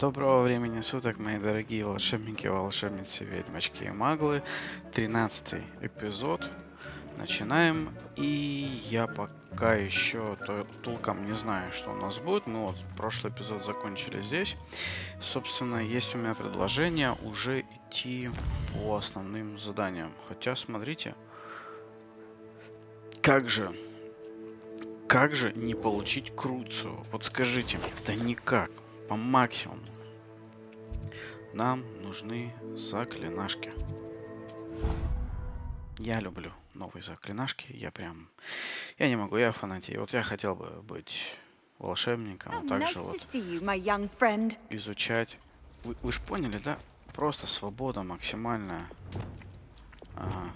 Доброго времени суток, мои дорогие волшебники, волшебницы, ведьмочки и маглы. 13 эпизод. Начинаем. И я пока еще то, толком не знаю, что у нас будет. Мы вот прошлый эпизод закончили здесь. Собственно, есть у меня предложение уже идти по основным заданиям. Хотя, смотрите, как же, как же не получить Круцию? Вот скажите мне, да никак по максимуму. Нам нужны заклинашки. Я люблю новые заклинашки. Я прям... Я не могу, я фанатею. Вот я хотел бы быть волшебником, а также вот изучать. Вы, вы же поняли, да? Просто свобода максимальная. Ага.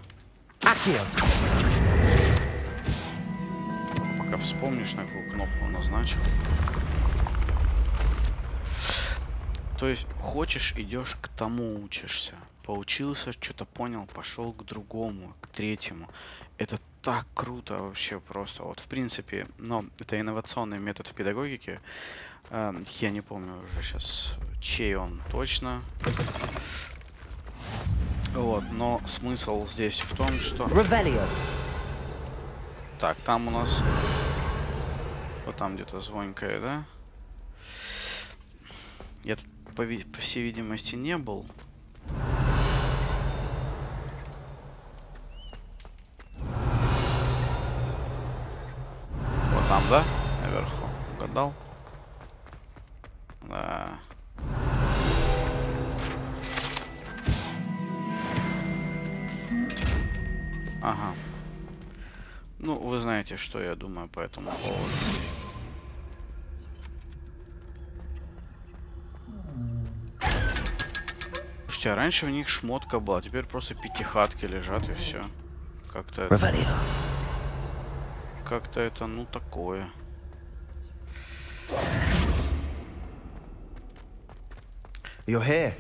Пока вспомнишь, на какую кнопку назначил. То есть, хочешь, идешь к тому учишься. Поучился, что-то понял, пошел к другому, к третьему. Это так круто вообще просто. Вот, в принципе, но это инновационный метод в педагогике. Э, я не помню уже сейчас, чей он точно. Вот, но смысл здесь в том, что... Ревелио. Так, там у нас... Вот там где-то звонкая, да? Я тут по, по всей видимости, не был. Вот там, да? Наверху. Угадал? Да. Ага. Ну, вы знаете, что я думаю по этому поводу. Слушайте, а раньше в них шмотка была, теперь просто пятихатки лежат и все. Как-то... Как-то это, ну, такое. You're here.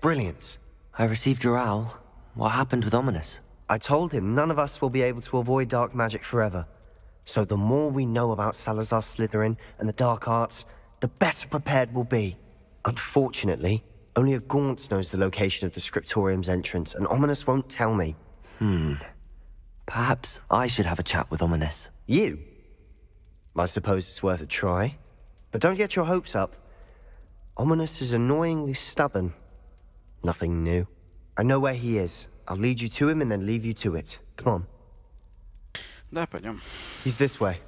Brilliant. I received your owl. What happened with Ominous? I told him none of us will be able to avoid dark magic forever. So the more we know about Salazar Slytherin and the dark arts, the better prepared we'll be. Unfortunately, only a Gaunt knows the location of the Scriptorium's entrance, and Ominous won't tell me. Hmm. Perhaps I should have a chat with Ominous. You? I suppose it's worth a try. But don't get your hopes up. Ominous is annoyingly stubborn. Nothing new. I know where he is. I'll lead you to him and then leave you to it. Come on. Да, пойдем. He's this way.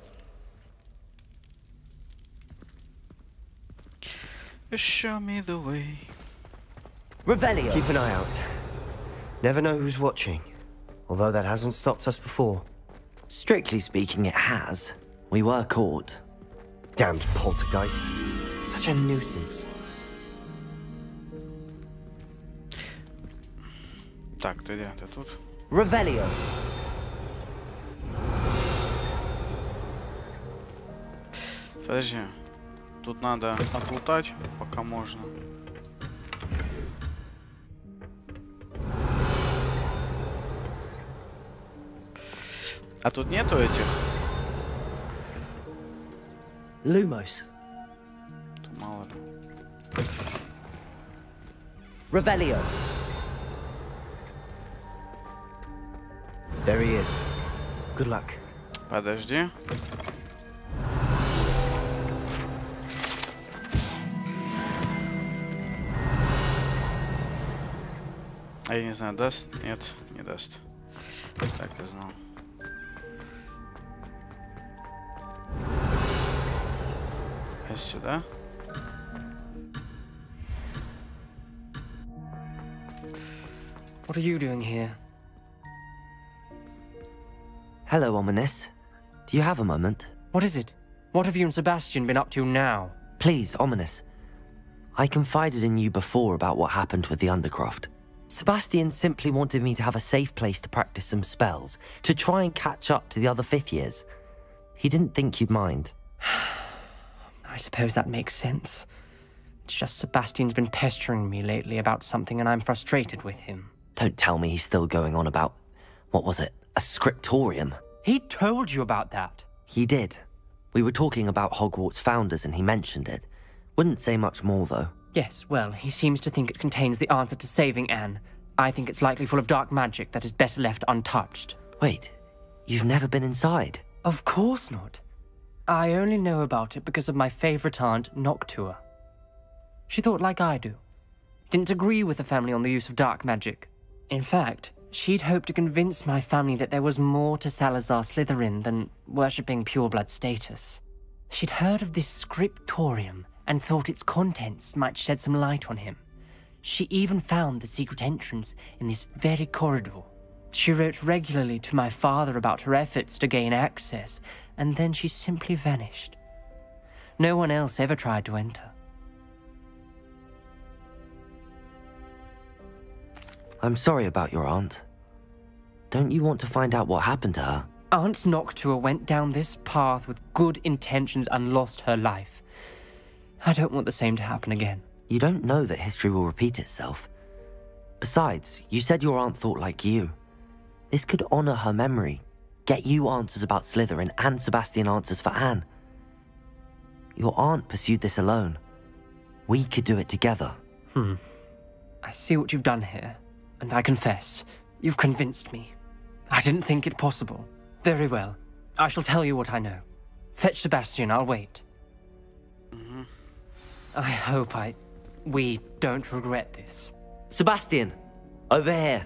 Show me the way. Revelio. Keep an eye out. Never know who's watching. Although that hasn't stopped us before. Strictly speaking, it has. We were caught. Damned poltergeist. Such a nuisance. Так, ты где? Ты тут? Revelio. Подожди. Тут надо отлутать, пока можно. А тут нету этих? Lumos. Тут мало ли. Revelio. There he is. Good luck. Подожди. А я не знаю, даст? Нет, не даст. Так, я знал. сюда. What are you doing here? Hello, Ominous. Do you have a moment? What is it? What have you and Sebastian been up to now? Please, Ominous. I confided in you before about what happened with the Undercroft. Sebastian simply wanted me to have a safe place to practice some spells, to try and catch up to the other fifth years. He didn't think you'd mind. I suppose that makes sense. It's just Sebastian's been pestering me lately about something and I'm frustrated with him. Don't tell me he's still going on about, what was it, a scriptorium? He told you about that. He did. We were talking about Hogwarts founders and he mentioned it. Wouldn't say much more though. Yes, well, he seems to think it contains the answer to saving Anne. I think it's likely full of dark magic that is better left untouched. Wait, you've never been inside? Of course not. I only know about it because of my favorite aunt, Noctua. She thought like I do. Didn't agree with the family on the use of dark magic. In fact, she'd hoped to convince my family that there was more to Salazar Slytherin than worshipping pureblood status. She'd heard of this scriptorium and thought its contents might shed some light on him. She even found the secret entrance in this very corridor. She wrote regularly to my father about her efforts to gain access, and then she simply vanished. No one else ever tried to enter. I'm sorry about your aunt. Don't you want to find out what happened to her? Aunt Noctua went down this path with good intentions and lost her life. I don't want the same to happen again. You don't know that history will repeat itself. Besides, you said your aunt thought like you. This could honor her memory, get you answers about Slytherin and Sebastian answers for Anne. Your aunt pursued this alone. We could do it together. Hmm. I see what you've done here, and I confess, you've convinced me. I didn't think it possible. Very well. I shall tell you what I know. Fetch Sebastian, I'll wait. I hope I... we don't regret this. Sebastian! Over here!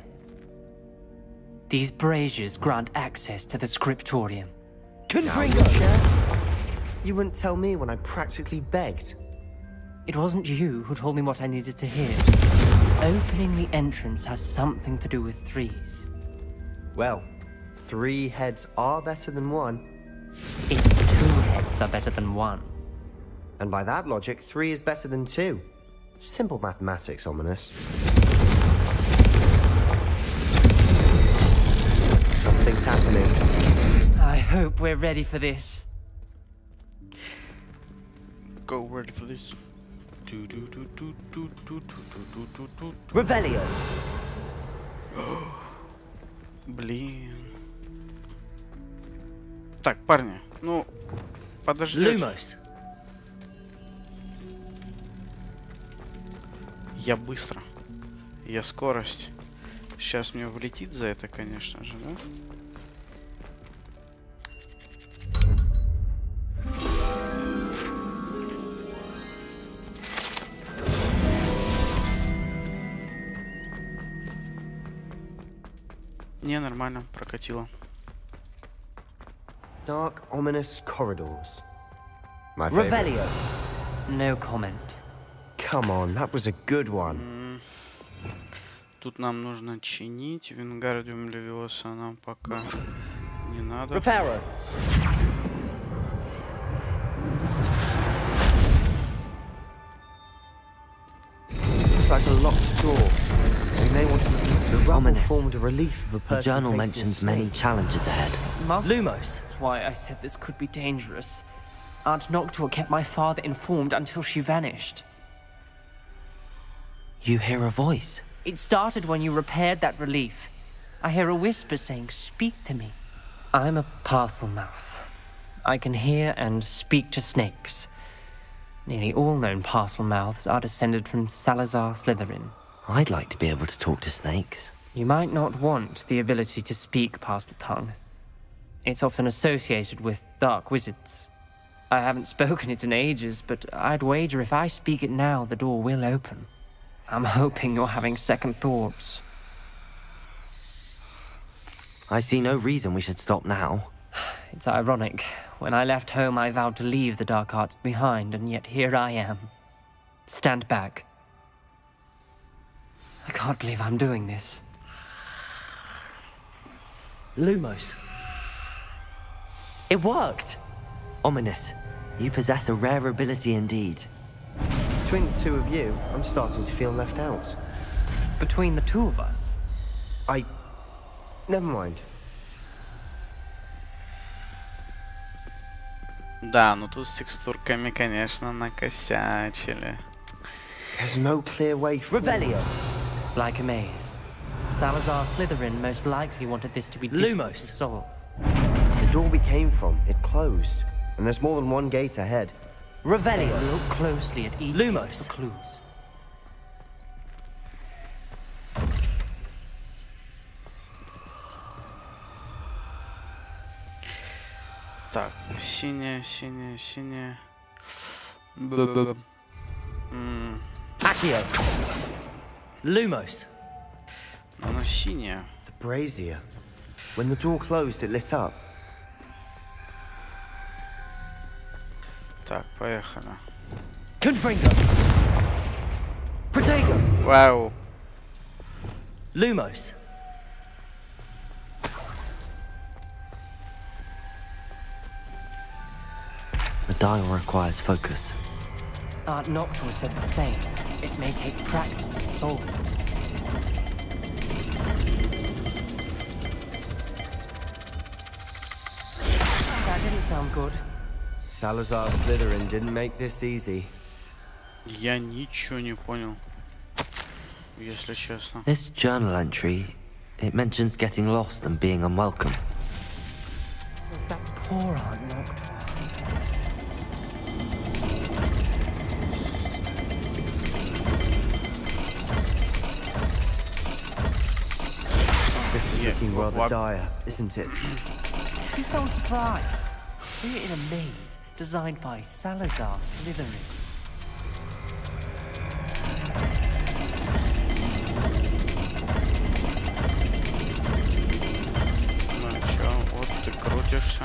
These braziers grant access to the scriptorium. Confringo! You wouldn't tell me when I practically begged. It wasn't you who told me what I needed to hear. Opening the entrance has something to do with threes. Well, three heads are better than one. Its two heads are better than one. And by that logic, three is better than two. Simple mathematics, ominous. Something's happening. I hope we're ready for this. Go ready for this. Revelio. Блин. Так, парни, ну подожди. Lumos. Я быстро. Я скорость. Сейчас мне влетит за это, конечно же, да? Не, нормально, прокатило. Dark, ominous corridors. My favorite. Revelio! No comment. Come on, that was a good one. М, Тут нам нужно чинить. Вингардиум Левиоса нам пока не надо. Reparo! Looks like a locked door. We may want to look at the rubble Ominous. formed a relief of a The person journal facing a mentions many snake. challenges ahead. Must. Lumos! That's why I said this could be dangerous. Aunt Noctua kept my father informed until she vanished. You hear a voice. It started when you repaired that relief. I hear a whisper saying, Speak to me. I'm a parcel mouth. I can hear and speak to snakes. Nearly all known parcel mouths are descended from Salazar Slytherin. I'd like to be able to talk to snakes. You might not want the ability to speak parcel tongue. It's often associated with dark wizards. I haven't spoken it in ages, but I'd wager if I speak it now, the door will open. I'm hoping you're having second thoughts. I see no reason we should stop now. It's ironic. When I left home, I vowed to leave the dark arts behind, and yet here I am. Stand back. I can't believe I'm doing this. Lumos. It worked! Ominous. You possess a rare ability indeed. Between the two of you, I'm starting to feel left out. Between the two of us, I. Never mind. Да, ну тут с текстурками, конечно, накосячили. There's no clear way forward. Revelio! like a maze. Salazar Slytherin most likely wanted this to be difficult to Lumos. solve. The door we came from, it closed. And there's more than one gate ahead. Revelio. Look closely at each Lumos. clues. Так, синяя, синяя, синяя. Бл mm. Accio. Lumos. Она синяя. The brazier. When the door closed, it lit up. Так, поехали. Confringo. Protego. Вау. Lumos. The dial requires focus. Aunt Noctua said the same. It may take practice to solve it. That didn't sound good. Salazar Slytherin didn't make this easy. Я ничего не понял. Если честно. This journal entry, it mentions getting lost and being unwelcome. That poor Aunt Noctua. This is Yeah, looking wha- rather what- dire, isn't it? You sound surprised. We're in a maze designed by Salazar Slytherin. Ну чё, вот ты крутишься.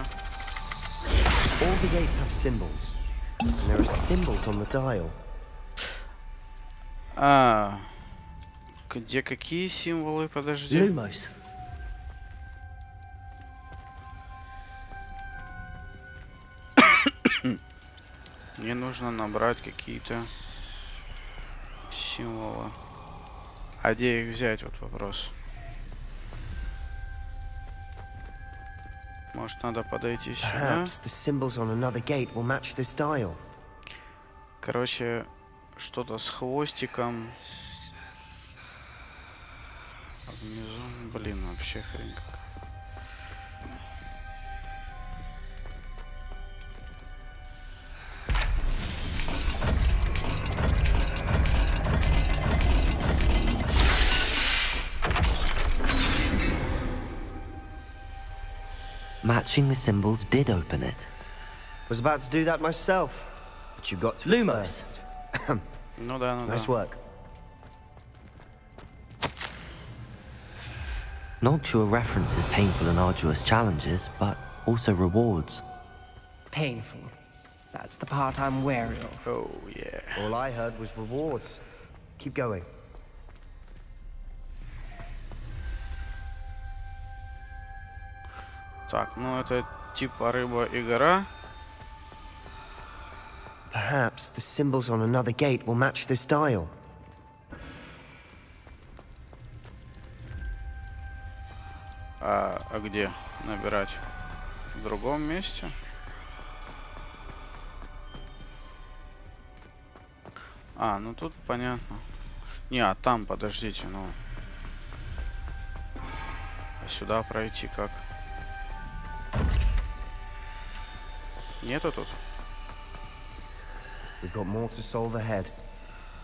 All the gates have symbols. And there are symbols on the dial. А, где какие символы? Подожди. Lumos. Мне нужно набрать какие-то символы. А где их взять? Вот вопрос. Может, надо подойти сюда? Короче, что-то с хвостиком. А внизу, блин, вообще хрень какая. Matching the symbols did open it. Was about to do that myself, but you got to Lumos. no, da, no, nice work. Noctua references painful and arduous challenges, but also rewards. Painful. That's the part I'm wary of. Oh, yeah. All I heard was rewards. Keep going. Так, ну это типа рыба-игра. Perhaps the symbols on another gate will match this dial. А, а где набирать? В другом месте? А, ну тут понятно. Не, а там, подождите, ну. А сюда пройти как? Нету тут? We've got more to solve ahead.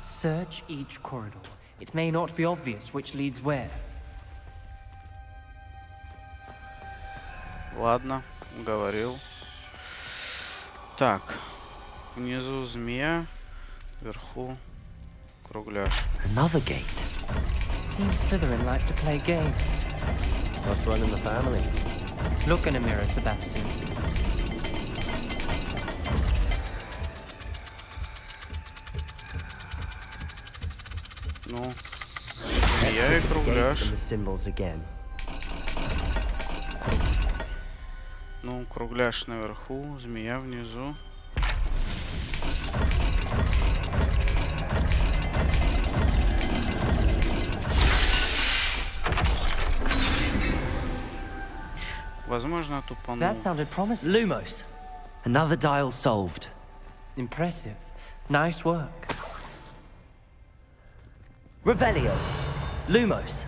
Search each corridor. It may not be obvious which leads where. Ладно, говорил. Так, внизу змея, вверху кругляш. Another gate. Seems Slytherin like to play games. Must run in the family. Look in a mirror, Sebastian. Ну, змея и кругляш. Ну, кругляш наверху, змея внизу. Возможно, тупанул. That sounded promising. Lumos. Another dial solved. Impressive. Nice work. Revelio. Lumos.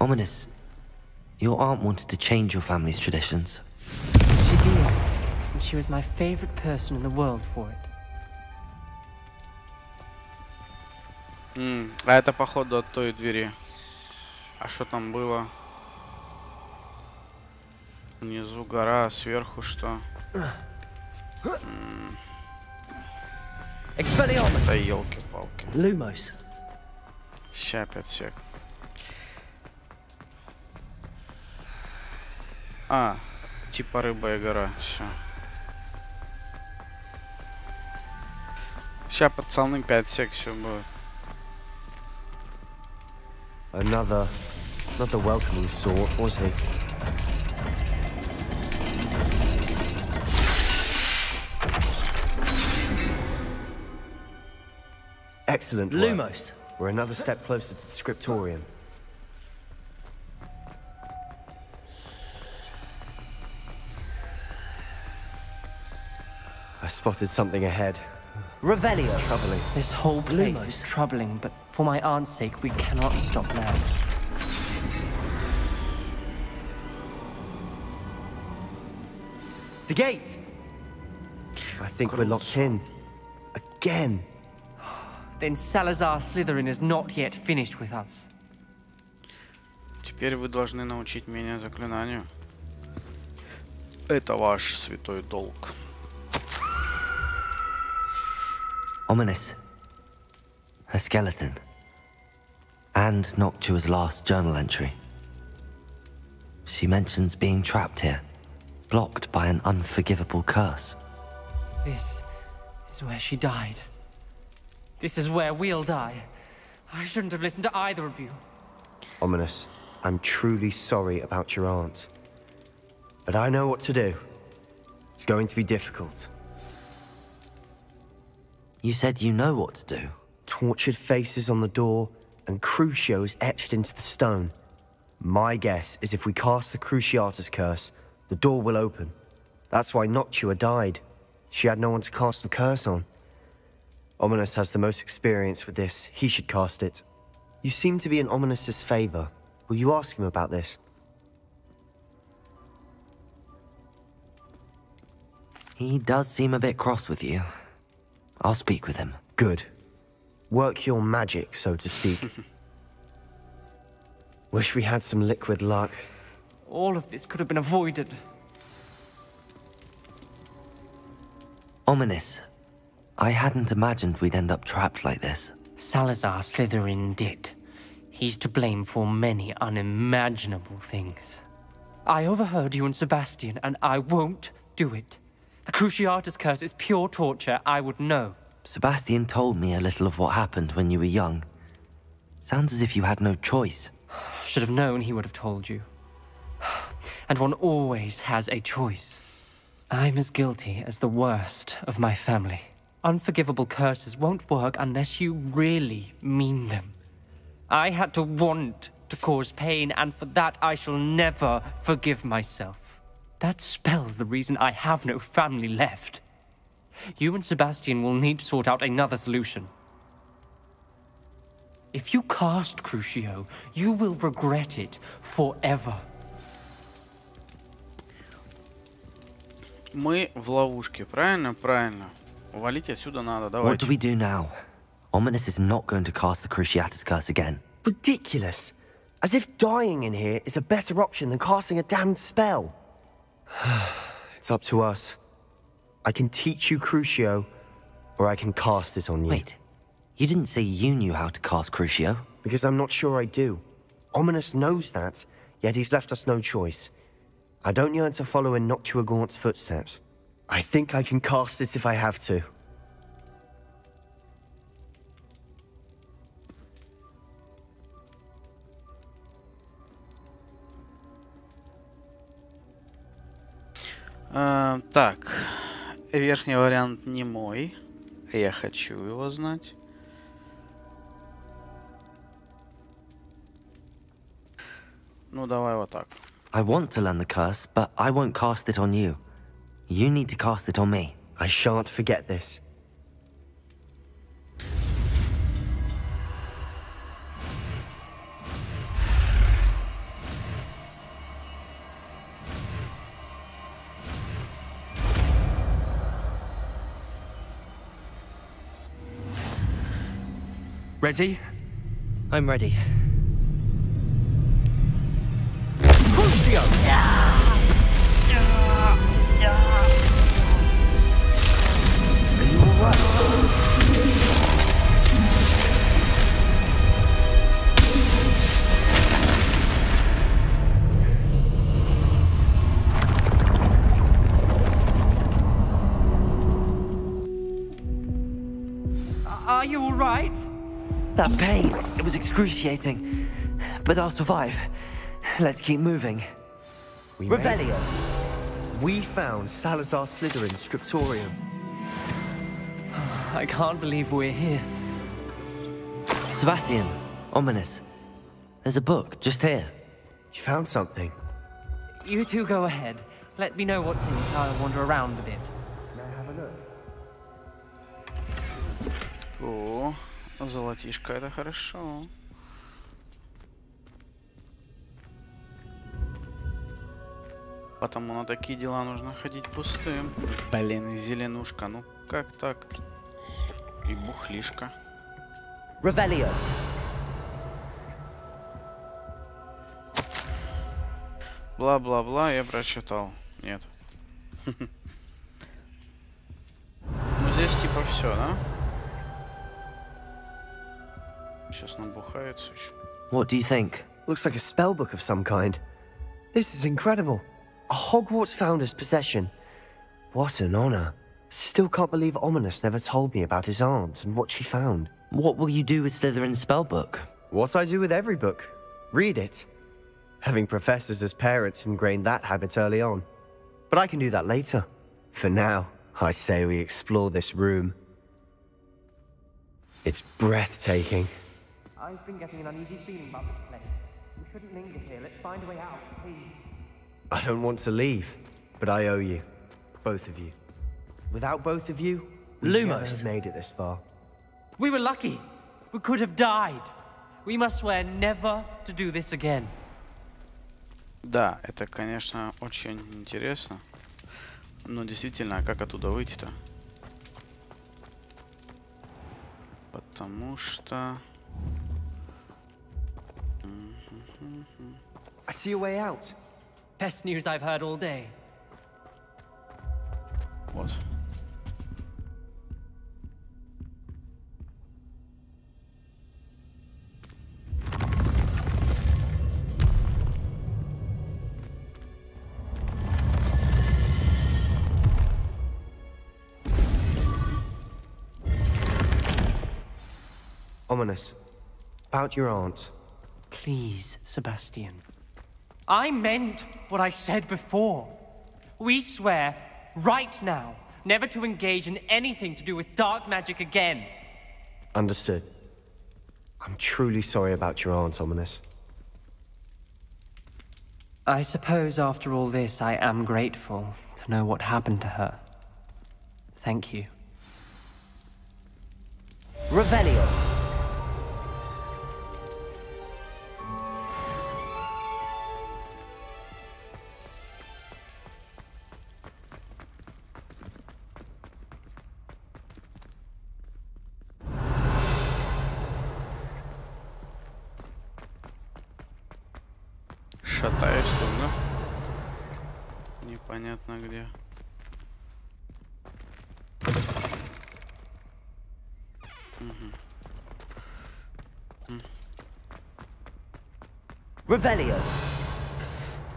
Ominous. Your aunt wanted to change your family's traditions. She did. And she was my favorite person in the world for it. М, а это походу от той двери. А что там было? Внизу гора, сверху что? Expelliarmus! Да елки-палки. Lumos. Ща опять сек. А, типа рыба и гора. Все. Ща, пацаны, 5 сек все будет. Another, not the welcoming sort, was he? Excellent work. Lumos. We're another step closer to the scriptorium. I spotted something ahead. Revelio. It's troubling. This whole place Lumos. is troubling, but for my aunt's sake, we cannot stop now. The gate! I think we're locked in. Again. Then Salazar Slytherin is not yet finished with us. Теперь вы должны научить меня заклинанию. Это ваш святой долг. Ominous. A skeleton. And Noctua's last journal entry. She mentions being trapped here, blocked by an unforgivable curse. This is where she died. This is where we'll die. I shouldn't have listened to either of you. Ominous, I'm truly sorry about your aunt. But I know what to do. It's going to be difficult. You said you know what to do. Tortured faces on the door and Crucios etched into the stone. My guess is if we cast the Cruciatus curse, the door will open. That's why Noctua died. She had no one to cast the curse on. Ominous has the most experience with this. He should cast it. You seem to be in Ominous's favor. Will you ask him about this? He does seem a bit cross with you. I'll speak with him. Good. Work your magic, so to speak. Wish we had some liquid luck. All of this could have been avoided. Ominous. I hadn't imagined we'd end up trapped like this. Salazar Slytherin did. He's to blame for many unimaginable things. I overheard you and Sebastian, and I won't do it. The Cruciatus curse is pure torture, I would know. Sebastian told me a little of what happened when you were young. Sounds as if you had no choice. Should have known he would have told you. And one always has a choice. I'm as guilty as the worst of my family. Unforgivable curses won't work unless you really mean them. I had to want to cause pain, and for that I shall never forgive myself. That spells the reason I have no family left. You and Sebastian will need to sort out another solution. If you cast Crucio, you will regret it forever. Мы в ловушке, правильно? Правильно. Валить отсюда надо, What давайте. do we do now? Ominous is not going to cast the Cruciatus curse again. Ridiculous. As if dying in here is a better option than casting a damned spell. it's up to us. I can teach you Crucio, or I can cast it on you. Wait, you didn't say you knew how to cast Crucio? Because I'm not sure I do. Ominous knows that, yet he's left us no choice. I don't yearn to follow in Noctua Gaunt's footsteps. I think I can cast it if I have to. А, так, верхний вариант не мой. а Я хочу его знать. Ну, давай вот так. I want to learn the curse, but I won't cast it on you. You need to cast it on me. I shan't forget this. Ready? I'm ready. Are Are you all right? That pain, it was excruciating. But I'll survive. Let's keep moving. We Revelio. We found Salazar Slytherin's scriptorium. I can't believe we're here. Sebastian, ominous. There's a book just here. You found something. You two go ahead. Let me know what's in it. I'll wander around a bit. О, золотишко, это хорошо. Потому на такие дела нужно ходить пустым. Блин, зеленушка, ну как так? И бухлишка. Revelio. Бла-бла-бла, я прочитал. Нет. Ну здесь типа все, да? Сейчас набухается еще. What do you think? Looks like a spellbook of some kind. This is incredible. A Hogwarts founder's possession. What an honor. Still can't believe Ominous never told me about his aunt and what she found. What will you do with Slytherin's spellbook? What I do with every book. Read it. Having professors as parents ingrained that habit early on. But I can do that later. For now, I say we explore this room. It's breathtaking. I've been getting an uneasy feeling about this place. We shouldn't linger here. Let's find a way out, please. I don't want to leave, but I owe you. Both of you. Without both of you, we never Lumos. have made it this far. We were lucky. We could have died. We must swear never to do this again. Да, это, конечно, очень интересно. Но действительно, а как оттуда выйти-то? Потому что... I see a way out. Best news I've heard all day. Вот. Ominous. About your aunt. Please, Sebastian. I meant what I said before. We swear, right now, never to engage in anything to do with dark magic again. Understood. I'm truly sorry about your aunt, Ominous. I suppose after all this, I am grateful to know what happened to her. Thank you. Revelio. Revelio.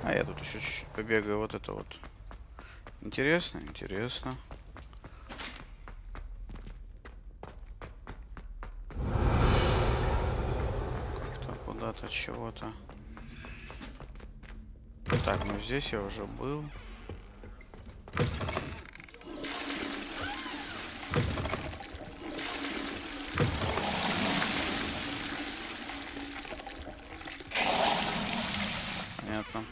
А я тут еще чуть-чуть побегаю. Вот это вот. Интересно, интересно. Как-то куда-то чего-то. Так, ну здесь я уже был. Понятно.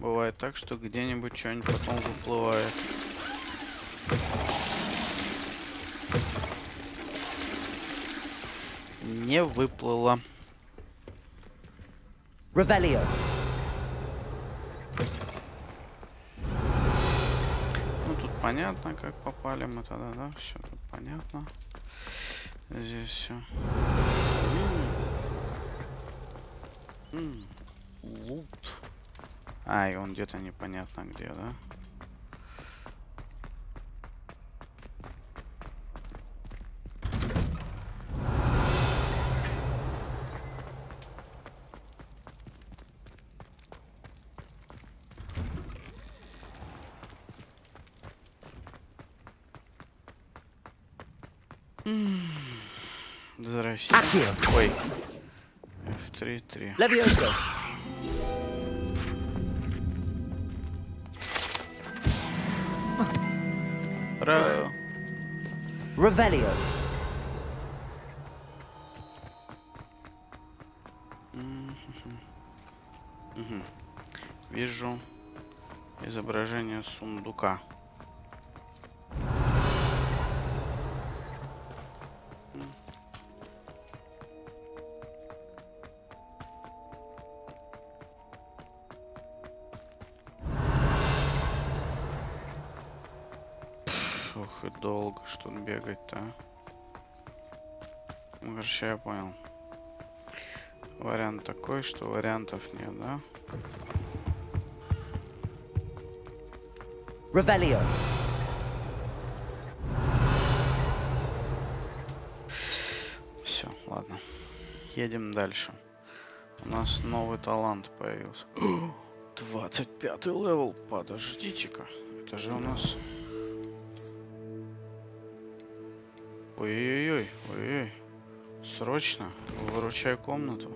Бывает так, что где-нибудь что-нибудь потом выплывает. Не выплыло. Revelio. Ну тут понятно, как попали мы тогда, да? Все тут понятно. Здесь все. Лут. А, и он где-то непонятно где, да? Здрасте. Ой. F3, Revelio. Вижу изображение сундука. Короче, я понял. Вариант такой, что вариантов нет, да? Revelio. Все, ладно. Едем дальше. У нас новый талант появился. 25 level. Подождите-ка. Это же у нас... Ой-ой-ой, ой-ой. Срочно, выручай комнату.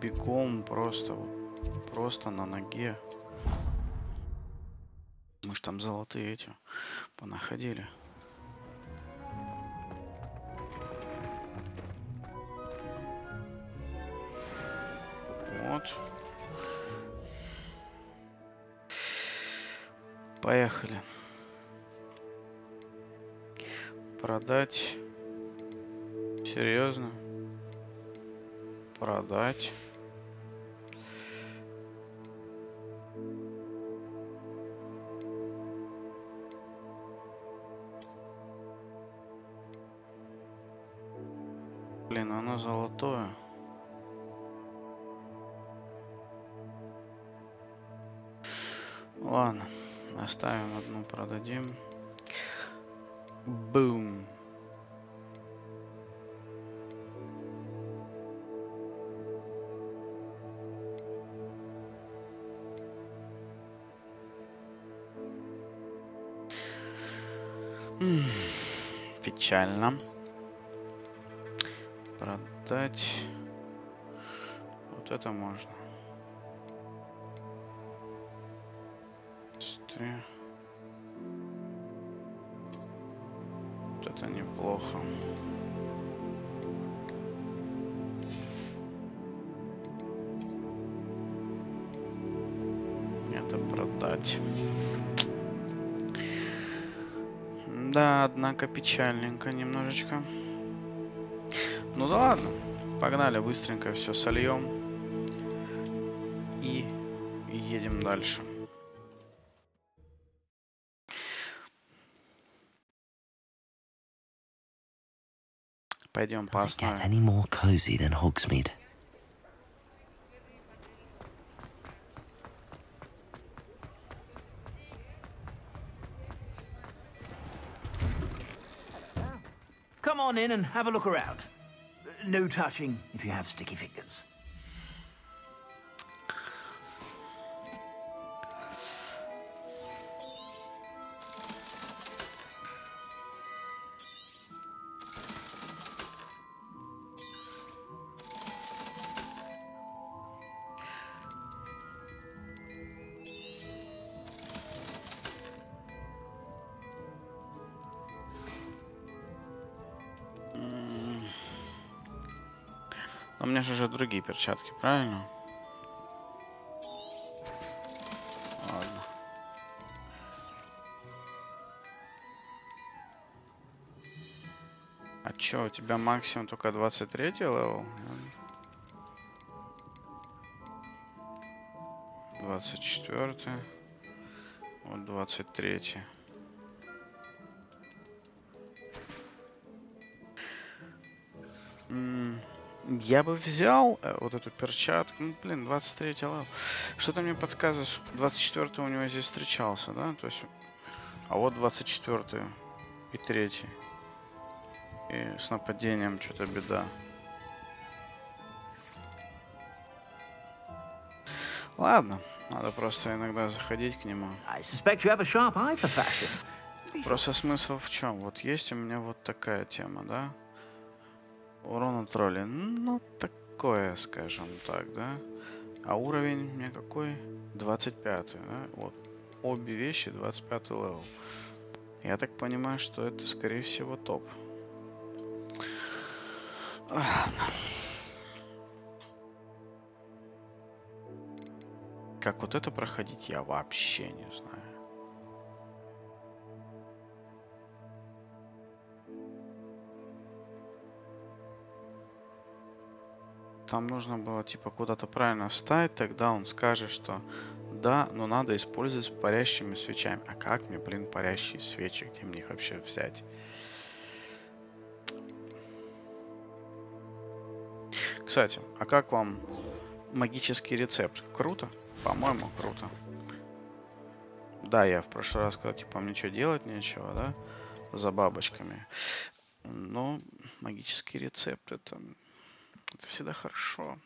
Бегом просто, просто на ноге. Мы ж там золотые эти понаходили. Вот. Поехали. Печально. Продать. Вот это можно. Однако печальненько немножечко. Ну да ладно. Погнали, быстренько все сольем. И едем дальше. Пойдем по основе. Come on in and have a look around. No touching if you have sticky fingers. перчатки, правильно? Ладно. А чё, у тебя максимум только 23 level? 24 вот 23 Я бы взял э, вот эту перчатку. Ну, блин, 23 level. Что-то мне подсказывает, что 24 у него здесь встречался, да? То есть... А вот 24 и 3. И с нападением что-то беда. Ладно, надо просто иногда заходить к нему. I suspect you have a sharp eye for fashion. Просто смысл в чем? Вот есть у меня вот такая тема, да? Урон от тролли. Ну, такое, скажем так, да? А уровень у меня какой? 25, да? Вот. Обе вещи 25 level. Я так понимаю, что это, скорее всего, топ. Как вот это проходить, я вообще не знаю. Там нужно было типа куда-то правильно встать, тогда он скажет, что да, но надо использовать с парящими свечами. А как мне, блин, парящие свечи? Где мне их вообще взять? Кстати, а как вам магический рецепт? Круто? По-моему, круто. Да, я в прошлый раз сказал, типа, мне что делать нечего, да? За бабочками. Но магический рецепт это, это всегда хорошо.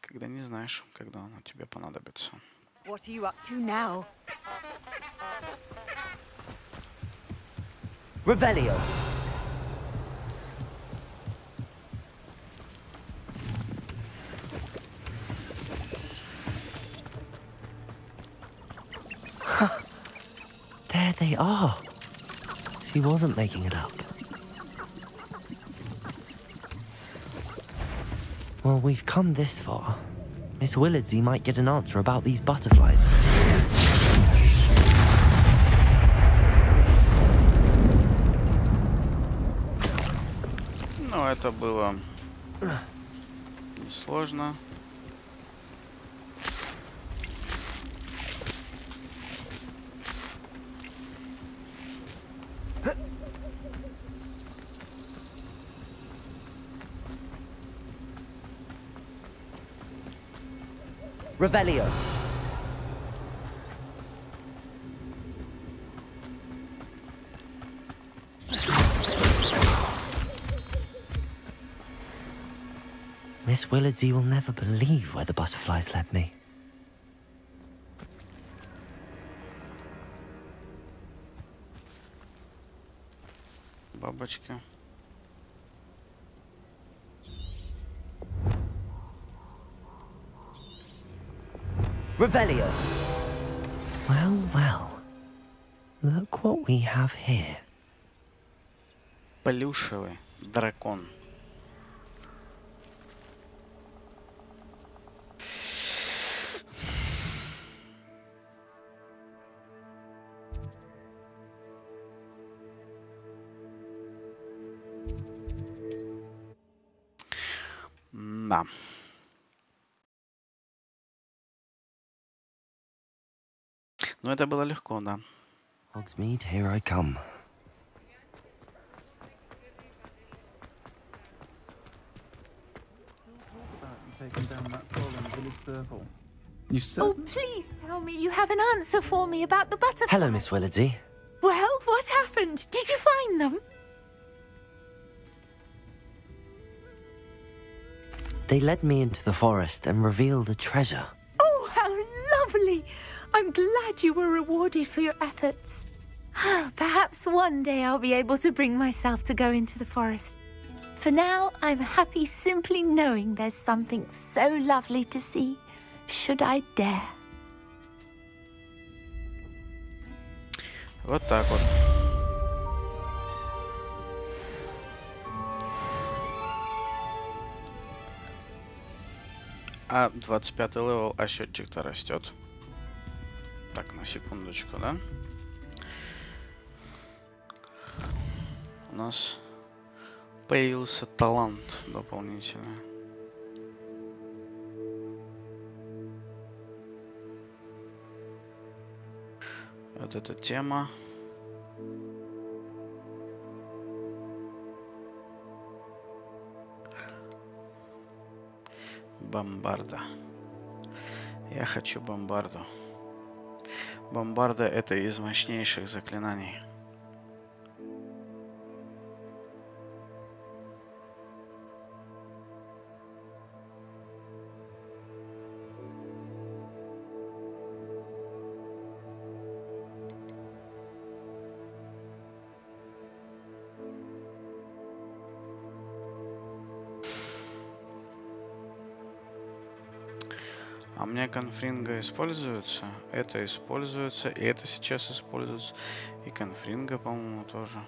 Когда не знаешь, когда он тебе понадобится. What are you up to now? Revelio. There they are. She wasn't making it up. Well, we've come this far. Miss Willardsey might get an answer about these butterflies. Ну, это было несложно. Revelio. Miss Willardsey will never believe where the butterflies led me. Бабочки. Revelio. Well, well. Look what we have here. Плюшевый дракон. Но это было легко, да. Hogsmeade, here I come. taking down that troll in the village circle. You said Oh, please tell me you have an answer for me about the butterfly. Hello, Miss Willardsey. Well, what happened? Did you find them? They led me into the forest and revealed a treasure. Oh, how lovely! I'm glad you were rewarded for your efforts. Perhaps one day I'll be able to bring myself to go into the forest. For now, I'm happy simply knowing there's something so lovely to see, should I dare. Вот так вот. А 25 левел, а счетчик-то растет. Так, на секундочку, да? У нас появился талант дополнительный. Вот эта тема. Бомбарда. Я хочу бомбарду. Бомбарда это из мощнейших заклинаний. Конфринга используется, это используется, и это сейчас используется, и конфринга, по-моему, тоже.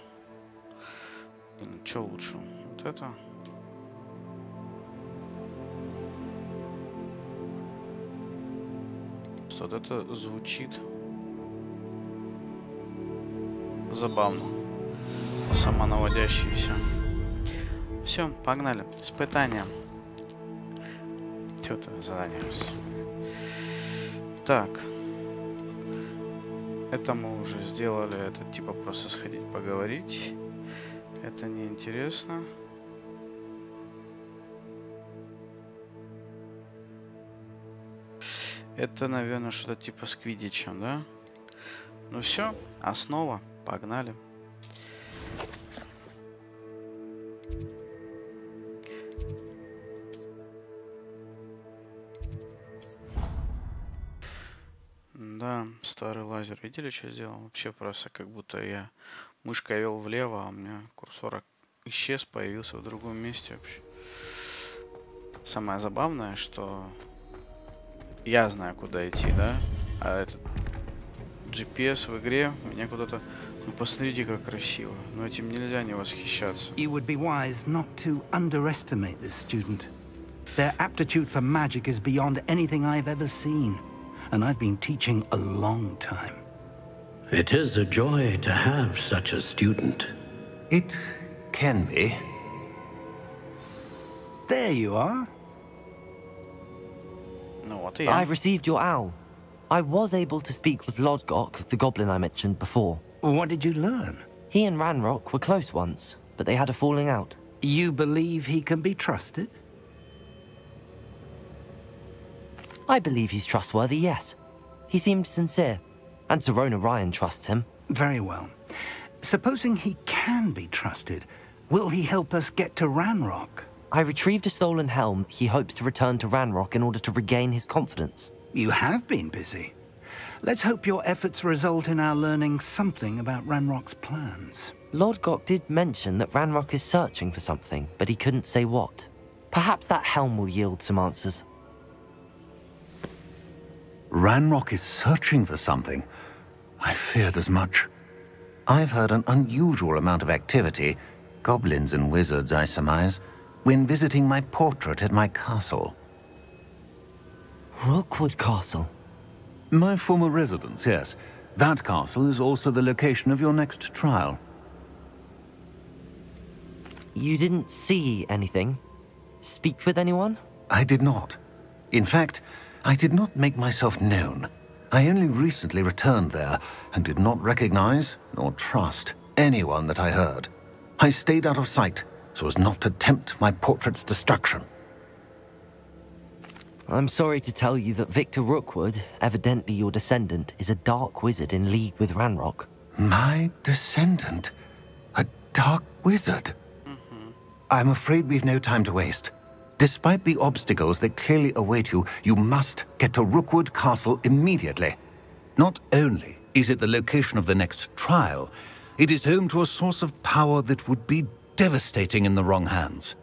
Что лучше? Вот это? Что вот это звучит забавно. Самонаводящийся. Все, погнали. Испытание. Что-то задание. Так. Это мы уже сделали. Это типа просто сходить поговорить. Это неинтересно. Это, наверное, что-то типа с квидичем, да? Ну все, основа. Погнали. Видели, что сделал? Вообще просто как будто я мышкой вел влево, а у меня курсор исчез, появился в другом месте вообще. Самое забавное, что я знаю, куда идти, да? А этот GPS в игре меня куда-то... Ну, посмотрите, как красиво. Но этим нельзя не восхищаться. And I've been teaching a long time. It is a joy to have such a student. It can be. There you are. No, I received your owl. I was able to speak with Lodgok, the goblin I mentioned before. What did you learn? He and Ranrock were close once, but they had a falling out. You believe he can be trusted? I believe he's trustworthy, yes. He seemed sincere, and Serona Ryan trusts him. Very well. Supposing he can be trusted, will he help us get to Ranrock? I retrieved a stolen helm he hopes to return to Ranrock in order to regain his confidence. You have been busy. Let's hope your efforts result in our learning something about Ranrock's plans. Lord Gok did mention that Ranrock is searching for something, but he couldn't say what. Perhaps that helm will yield some answers. Ranrock is searching for something. I feared as much. I've heard an unusual amount of activity, goblins and wizards, I surmise, when visiting my portrait at my castle. Rookwood Castle. My former residence, yes. That castle is also the location of your next trial. You didn't see anything? Speak with anyone? I did not. In fact, I did not make myself known. I only recently returned there and did not recognize nor trust anyone that I heard. I stayed out of sight so as not to tempt my portrait's destruction. I'm sorry to tell you that Victor Rookwood, evidently your descendant, is a dark wizard in league with Ranrock. My descendant? A dark wizard? Mm-hmm. I'm afraid we've no time to waste. Despite the obstacles that clearly await you, you must get to Rookwood Castle immediately. Not only is it the location of the next trial, it is home to a source of power that would be devastating in the wrong hands.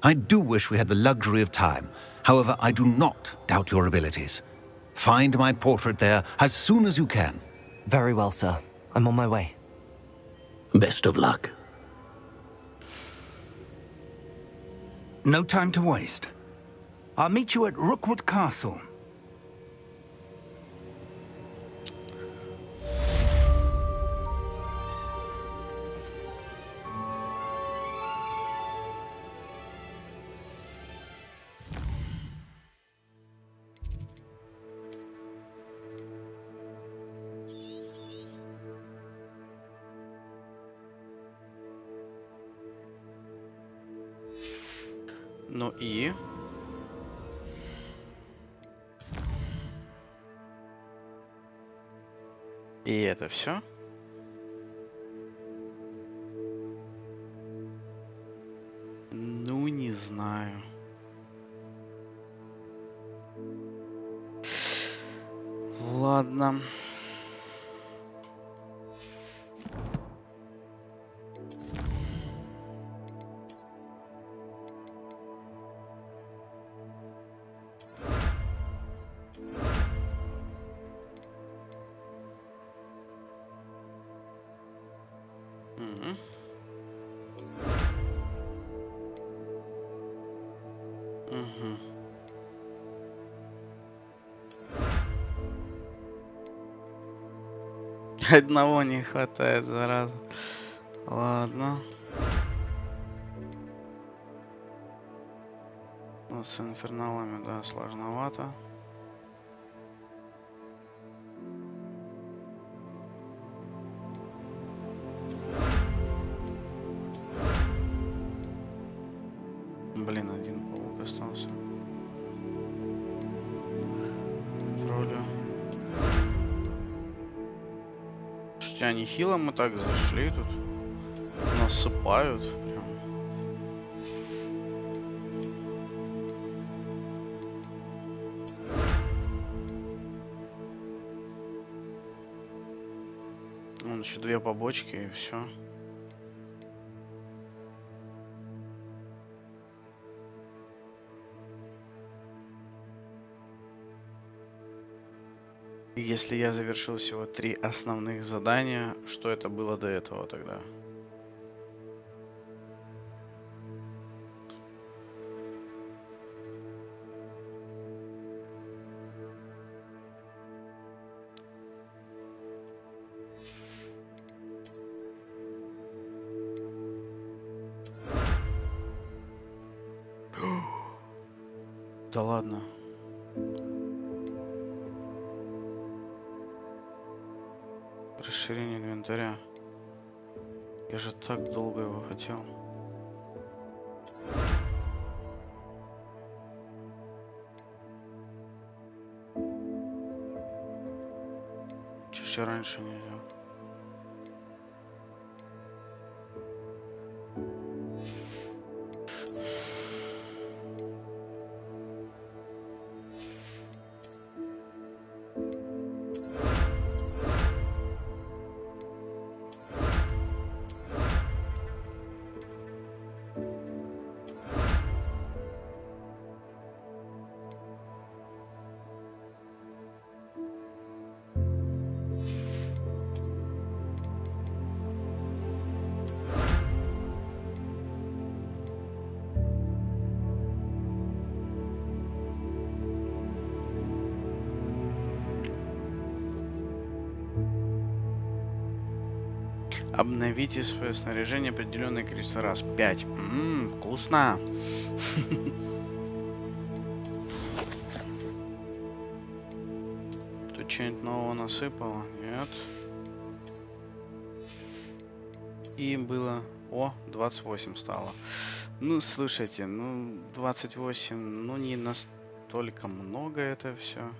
I do wish we had the luxury of time. However, I do not doubt your abilities. Find my portrait there as soon as you can. Very well, sir. I'm on my way. Best of luck. No time to waste. I'll meet you at Rookwood Castle. Ну и... И это все. Одного не хватает, зараза. Ладно. Ну, с инферналами, да, сложновато. Хило мы так зашли тут. Насыпают прям. Вон еще две побочки и все. Если я завершил всего три основных задания, что это было до этого тогда? Обновите свое снаряжение определенное количество раз. 5. Ммм, вкусно. Тут что-нибудь нового насыпало? Нет. И было... О, 28 стало. Ну, слушайте, ну, 28, ну, не настолько много это все.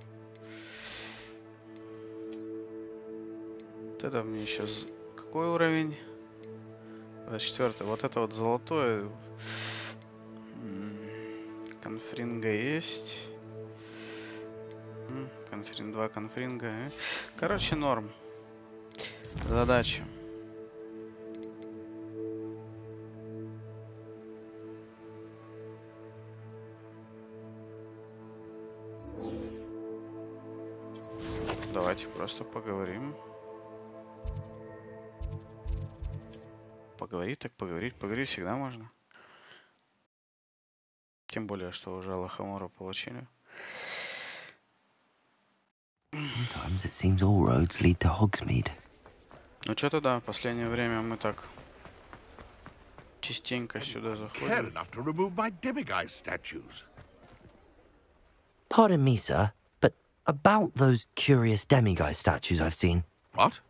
Вот это мне сейчас... Какой уровень? 24. Вот это вот золотое. Конфринга есть. М, Конфрин 2, конфринга. э. Короче, норм. Задача. Давайте просто поговорим. Поговорить так поговорить. Поговорить всегда можно. Тем более, что уже Аллахамора получили. Sometimes it seems all roads lead to Hogsmeade. Ну что-то да, последнее время мы так частенько сюда заходим. Pardon me, sir, but about those curious demiguise statues I've seen. What?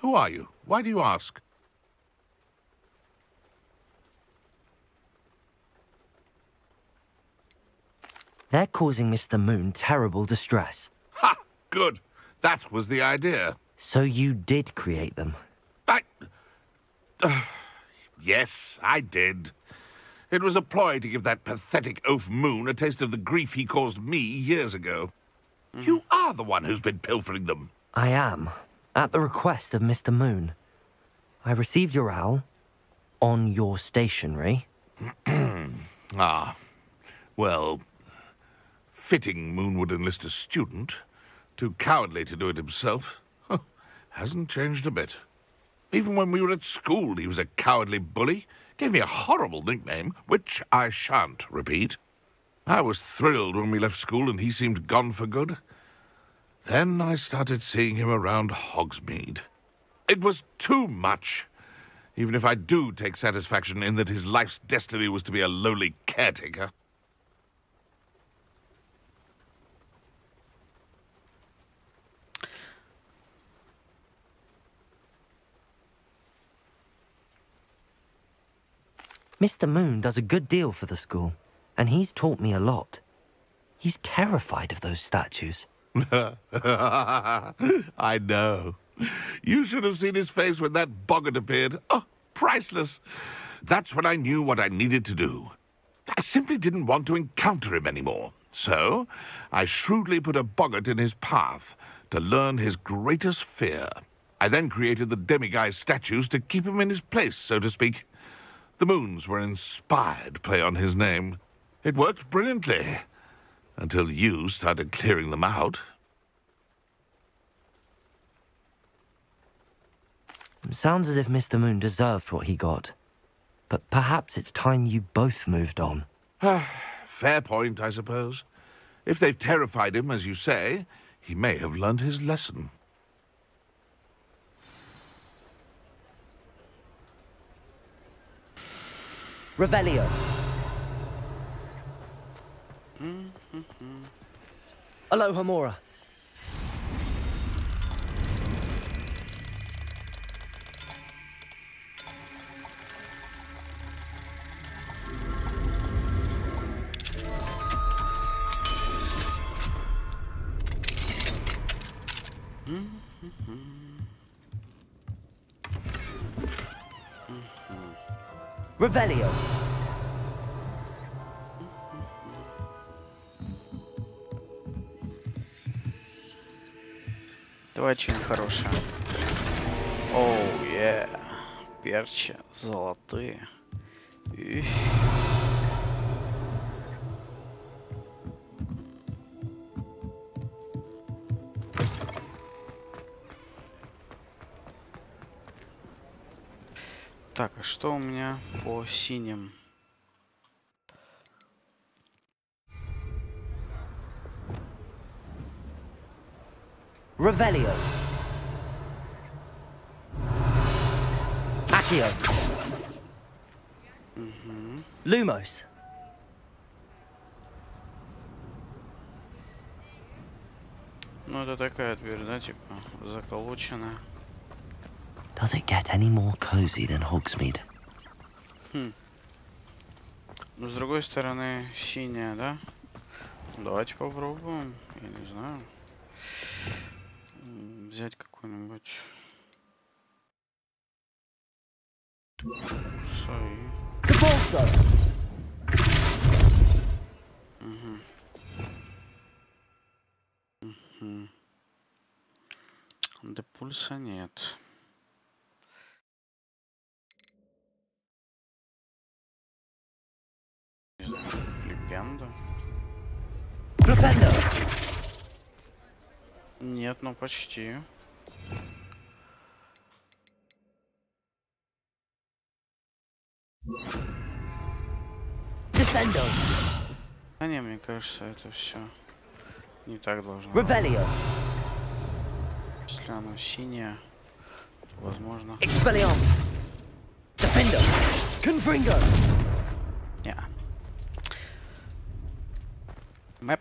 Who are you? Why do you ask? They're causing Mr. Moon terrible distress. Ha! Good. That was the idea. So you did create them? I... Uh, yes, I did. It was a ploy to give that pathetic oaf Moon a taste of the grief he caused me years ago. Mm. You are the one who's been pilfering them. I am, at the request of Mr. Moon. I received your owl on your stationery. ah, well, fitting Moon would enlist a student. Too cowardly to do it himself. Hasn't changed a bit. Even when we were at school, he was a cowardly bully. Gave me a horrible nickname, which I shan't repeat. I was thrilled when we left school and he seemed gone for good. Then I started seeing him around Hogsmeade. It was too much. Even if I do take satisfaction in that his life's destiny was to be a lowly caretaker. Mr. Moon does a good deal for the school, and he's taught me a lot. He's terrified of those statues. I know. You should have seen his face when that boggart appeared. Oh, priceless. That's when I knew what I needed to do. I simply didn't want to encounter him anymore. So, I shrewdly put a boggart in his path to learn his greatest fear. I then created the demiguise statues to keep him in his place, so to speak. The moons were inspired play on his name. It worked brilliantly. Until you started clearing them out. Sounds as if Mr. Moon deserved what he got. But perhaps it's time you both moved on. Ah, fair point, I suppose. If they've terrified him, as you say, he may have learned his lesson. Revelio. Mm. Aloha Mora. Revelio. Это очень хорошая. Оу, е. Перчи золотые. Их. что у меня по синим? Revelio. Accio. Угу. Lumos. Ну, это такая дверь, да, типа, заколоченная. Does it get any more cozy than Hogsmeade? Хм. Ну, с другой стороны, синяя, да? Давайте попробуем. Я не знаю. Взять какой-нибудь... Свои. Угу. Угу. Да пульса нет. Flipendo. Нет, ну почти. А не, мне кажется, это все не так должно. Revelio. Если оно синее, то возможно. Expelliarmus. Defendo. Confringo. Не. Мэп.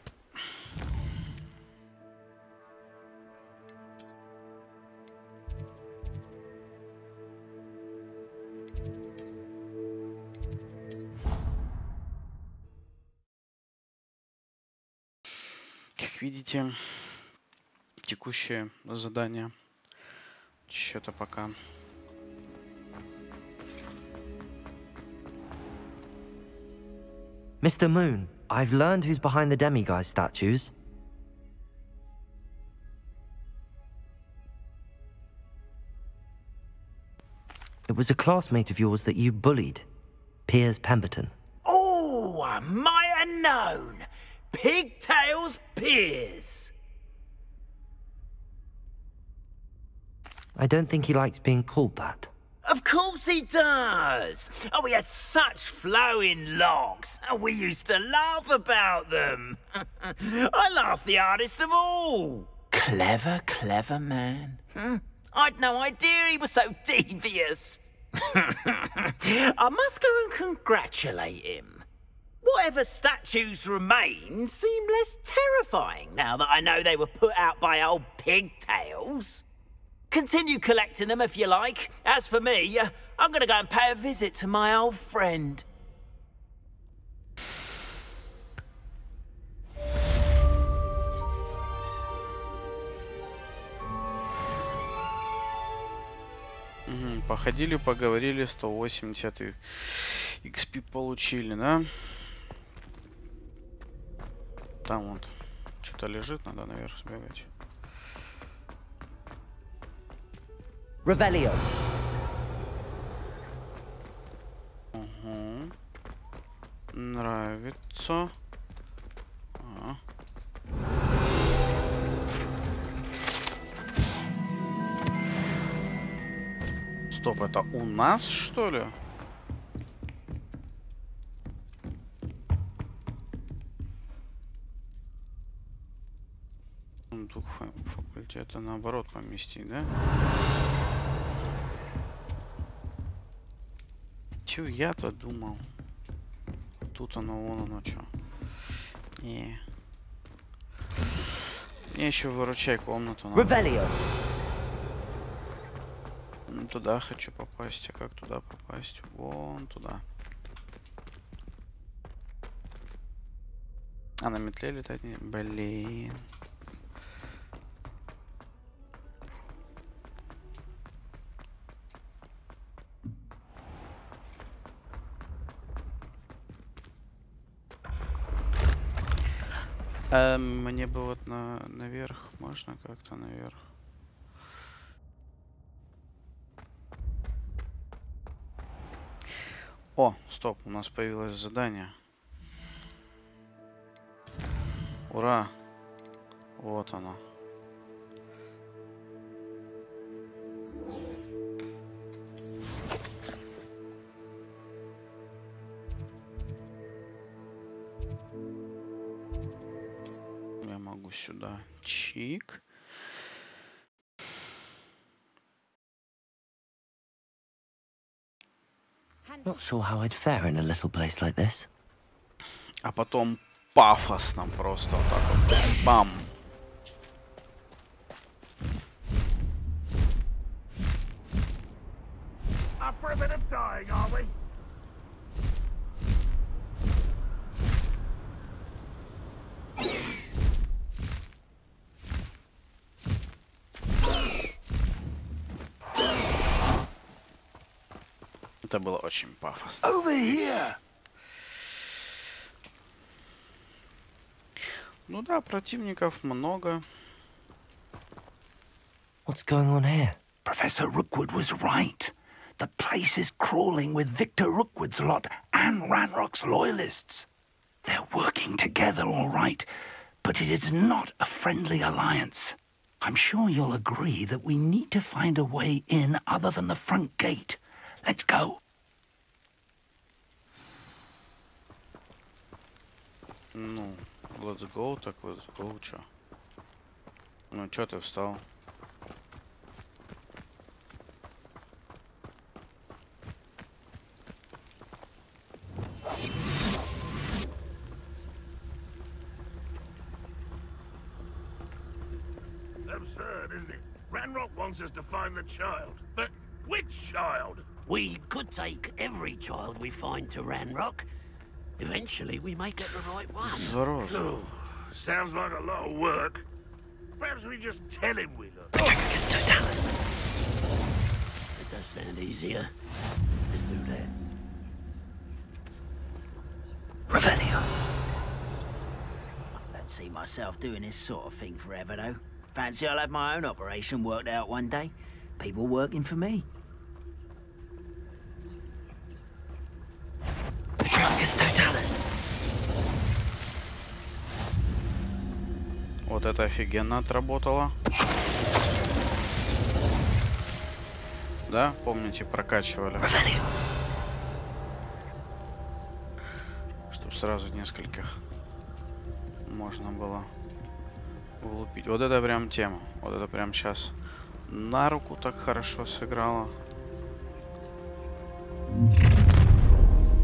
Как видите, текущее задание Что-то пока. Mr. Moon, I've learned who's behind the demiguise statues. It was a classmate of yours that you bullied, Piers Pemberton. Oh, I might have known. Pigtails Piers. I don't think he likes being called that. Of course he does. Oh, he had such flowing locks, and we used to laugh about them. I laughed the hardest of all. Clever, clever man. Hmm? I'd no idea he was so devious. I must go and congratulate him. Whatever statues remain seem less terrifying now that I know they were put out by old pigtails. Continue collecting them if you like. As for me, uh, I'm gonna go and pay a visit to my old friend. Мгм, Походили, поговорили, 180 и- XP получили, да? Там вот что-то лежит, надо наверх сбегать. Revelio. Угу. Нравится. А. Стоп, это у нас, что ли? Факультета наоборот поместить, да? Чё я-то думал? Тут оно, вон оно чё. Не. Мне еще выручай комнату надо. Ну, Туда хочу попасть. А как туда попасть? Вон туда. А на метле летать не... Блин. Эм, мне бы вот на наверх можно как-то наверх. О, стоп, у нас появилось задание. Ура! Вот оно. Чик. Not sure how I'd fare in a little place like this. А потом пафосно просто вот так вот. Бам! Up for a bit of dying, are we? было очень пафосно. Over here! Ну да, противников много. What's going on here? Professor Rookwood was right. The place is crawling with Victor Rookwood's lot and Ranrock's loyalists. They're working together, all right, but it is not a friendly alliance. I'm sure you'll agree that we need to find a way in other than the front gate. Let's go. Ну, let's go, так let's go, чё? Ну, чё ты встал? Absurd, isn't it? Ranrock wants us to find the child. But which child? We could take every child we find to Ranrock. Eventually, we might get the right one. Sounds like a lot of work. Perhaps we just tell him we look. It's Totalis. It does sound easier. Let's do that. Revelio. I don't see myself doing this sort of thing forever, though. Fancy I'll have my own operation worked out one day. People working for me. Petronius Вот это офигенно отработало. Да, помните, прокачивали. Чтобы сразу нескольких можно было влупить. Вот это прям тема. Вот это прям сейчас на руку так хорошо сыграла.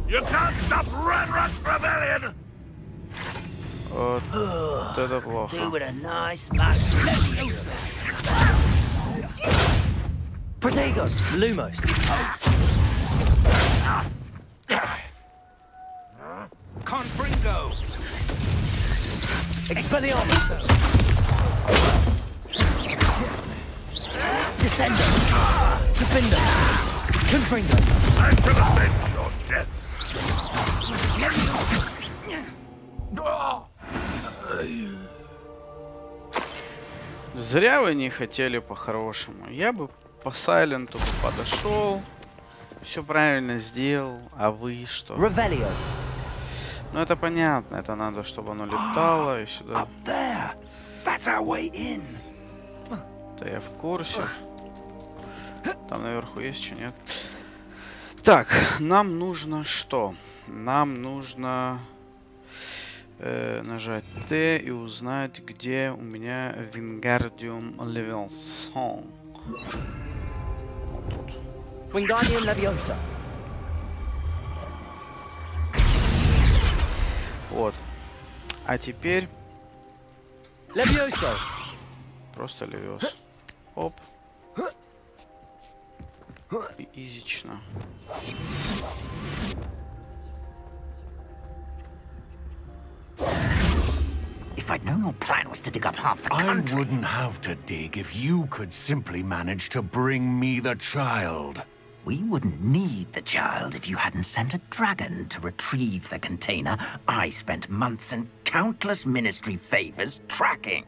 You can't stop Ranrock's rebellion! od tego Włocha. Protegos, Lumos. Confringo. Expelliarmus. Descender. Defender. Confringo. The bench or death. Зря вы не хотели по-хорошему. Я бы по Сайленту бы подошел, все правильно сделал, а вы что? Revelio. Ну это понятно, это надо, чтобы оно летало и сюда. Да я в курсе. Там наверху есть что, нет? Так, нам нужно что? Нам нужно э, нажать Т и узнать, где у меня. Вот тут. Wingardium Leviosa. Вот. А теперь Levioso. просто Левиос. Оп. И изично. If I'd known your plan was to dig up half the country... I wouldn't have to dig if you could simply manage to bring me the child. We wouldn't need the child if you hadn't sent a dragon to retrieve the container I spent months and countless ministry favors tracking.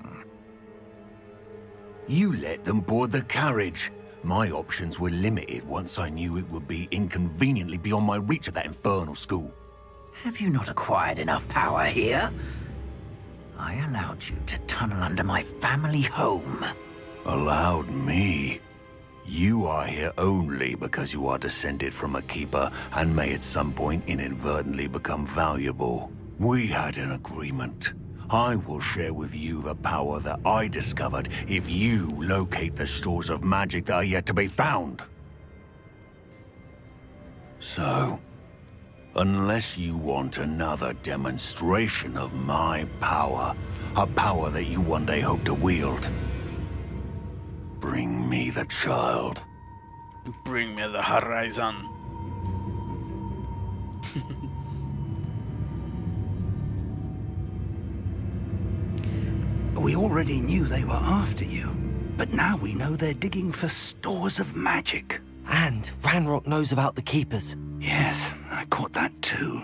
You let them board the carriage. My options were limited once I knew it would be inconveniently beyond my reach at that infernal school. Have you not acquired enough power here? I allowed you to tunnel under my family home. Allowed me? You are here only because you are descended from a keeper and may at some point inadvertently become valuable. We had an agreement. I will share with you the power that I discovered if you locate the stores of magic that are yet to be found. So, unless you want another demonstration of my power, a power that you one day hope to wield, bring me the child. Bring me the horizon. We already knew they were after you, but now we know they're digging for stores of magic. And Ranrock knows about the Keepers. Yes, I caught that too.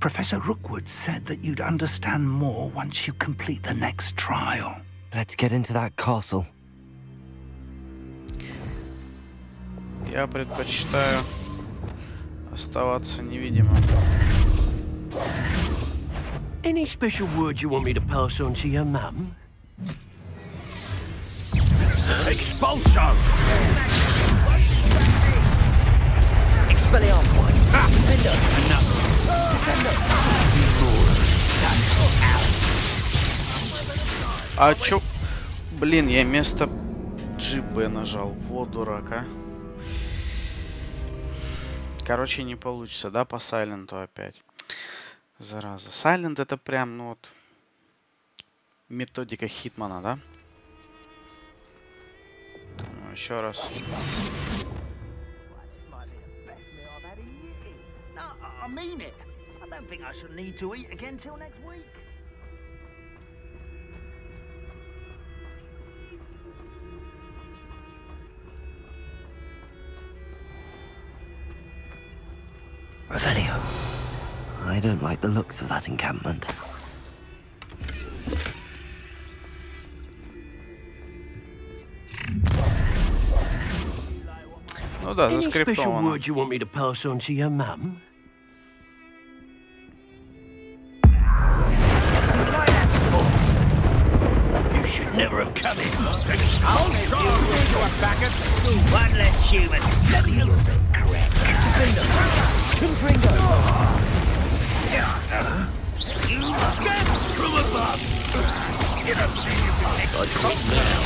Professor Rookwood said that you'd understand more once you complete the next trial. Let's get into that castle. Я предпочитаю оставаться невидимым. Any special word you want me to pass on to your mum? Expulso! А чё? Блин, я вместо GB нажал. Вот дурак, а. Короче, не получится, да, по Сайленту опять. Зараза. Сайлент это прям, ну вот, методика Хитмана, да? Ну, еще раз. mean it. I don't think I shall need to eat again till next week. Revelio. I don't like the looks of that encampment. No, Any special word you want me to pass on to your mum? should never have come in. I'll try you a faggot. One less human. Bloody little crack. Confringo. Confringo. Get up you now,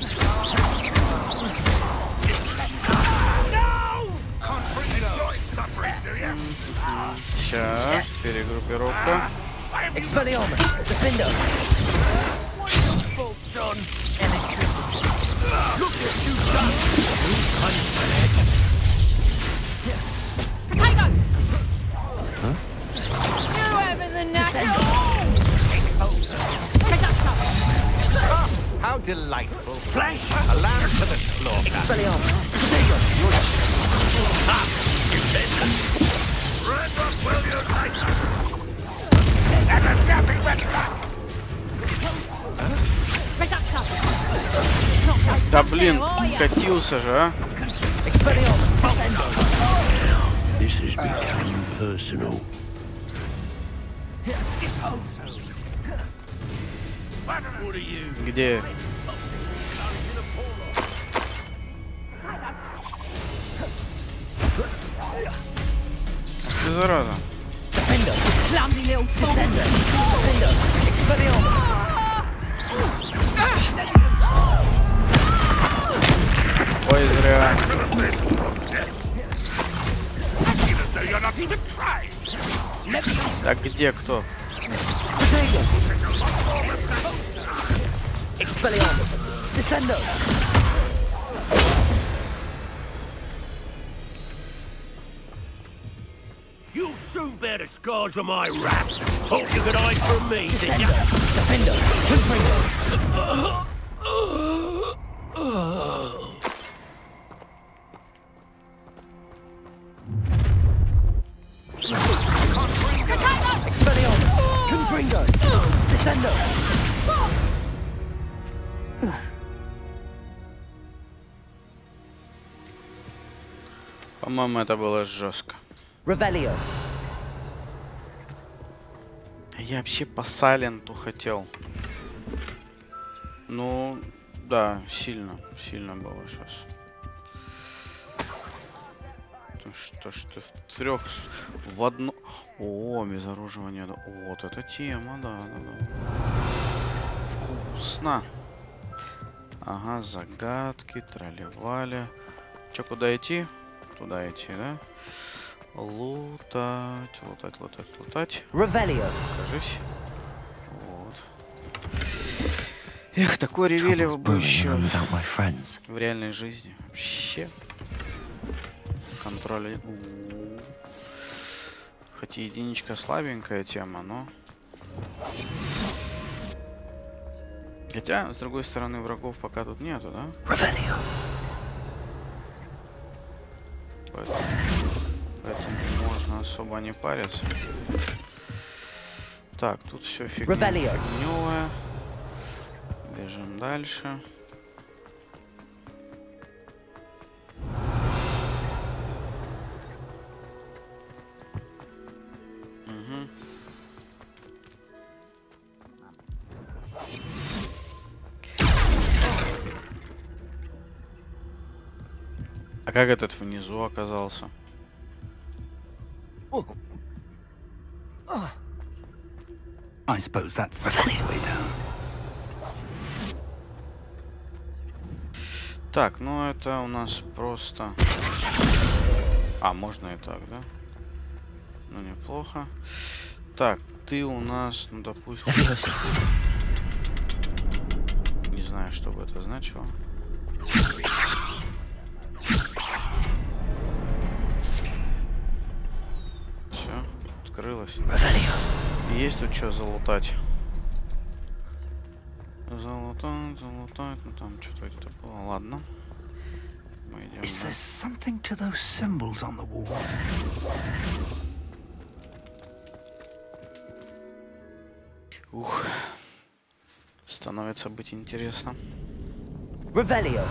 you Сейчас, перегруппировка. Expelliarmus! Defender! Bolts on electricity. Look what you've done. You cunt Potato! You having the knacker? How delightful. Flash! A lamb to the slaughter. Expelliarmus! Ha! You said Red Да блин, катился же, а. This has become personal. Где? Ты зараза. Clumsy little fool. Ой, зря. As though you're not even trying. Так где кто? Expelliarmus! Descendo! You'll soon bear the scars of my rap. Thought you could hide from me, did you? Defender! Expelliarmus! Confringo! Descendo! По-моему, это было жестко. Revelio! Я вообще по Сайленту хотел. Ну, да, сильно, сильно было сейчас. То что, в трех, в одно... О, безоруживание, да. Вот это тема, да, да, да. Вкусно. Ага, загадки, тролливали. Че, куда идти? Туда идти, да? Лутать, лутать, лутать, лутать. Revelio! Кажись. Вот. Эх, такой Trouble's бы еще в реальной жизни. Вообще. Контроль. У-у-у. Хоть и единичка слабенькая тема, но... Хотя, с другой стороны, врагов пока тут нету, да? Revelio! Поэтому, поэтому можно особо не париться. Так, тут все фигня фигнёвая. Бежим дальше. А как этот внизу оказался? I suppose that's the quick way down. Так, ну это у нас просто... А, можно и так, да? Ну, неплохо. Так, ты у нас, ну, допустим... Не знаю, что бы это значило. Все, открылось. Есть тут что залутать? Залутать, залутать, ну там что-то это было, ладно. мы идем. Is there something to those symbols on the wall? Ух. Становится быть интересно. Revelio.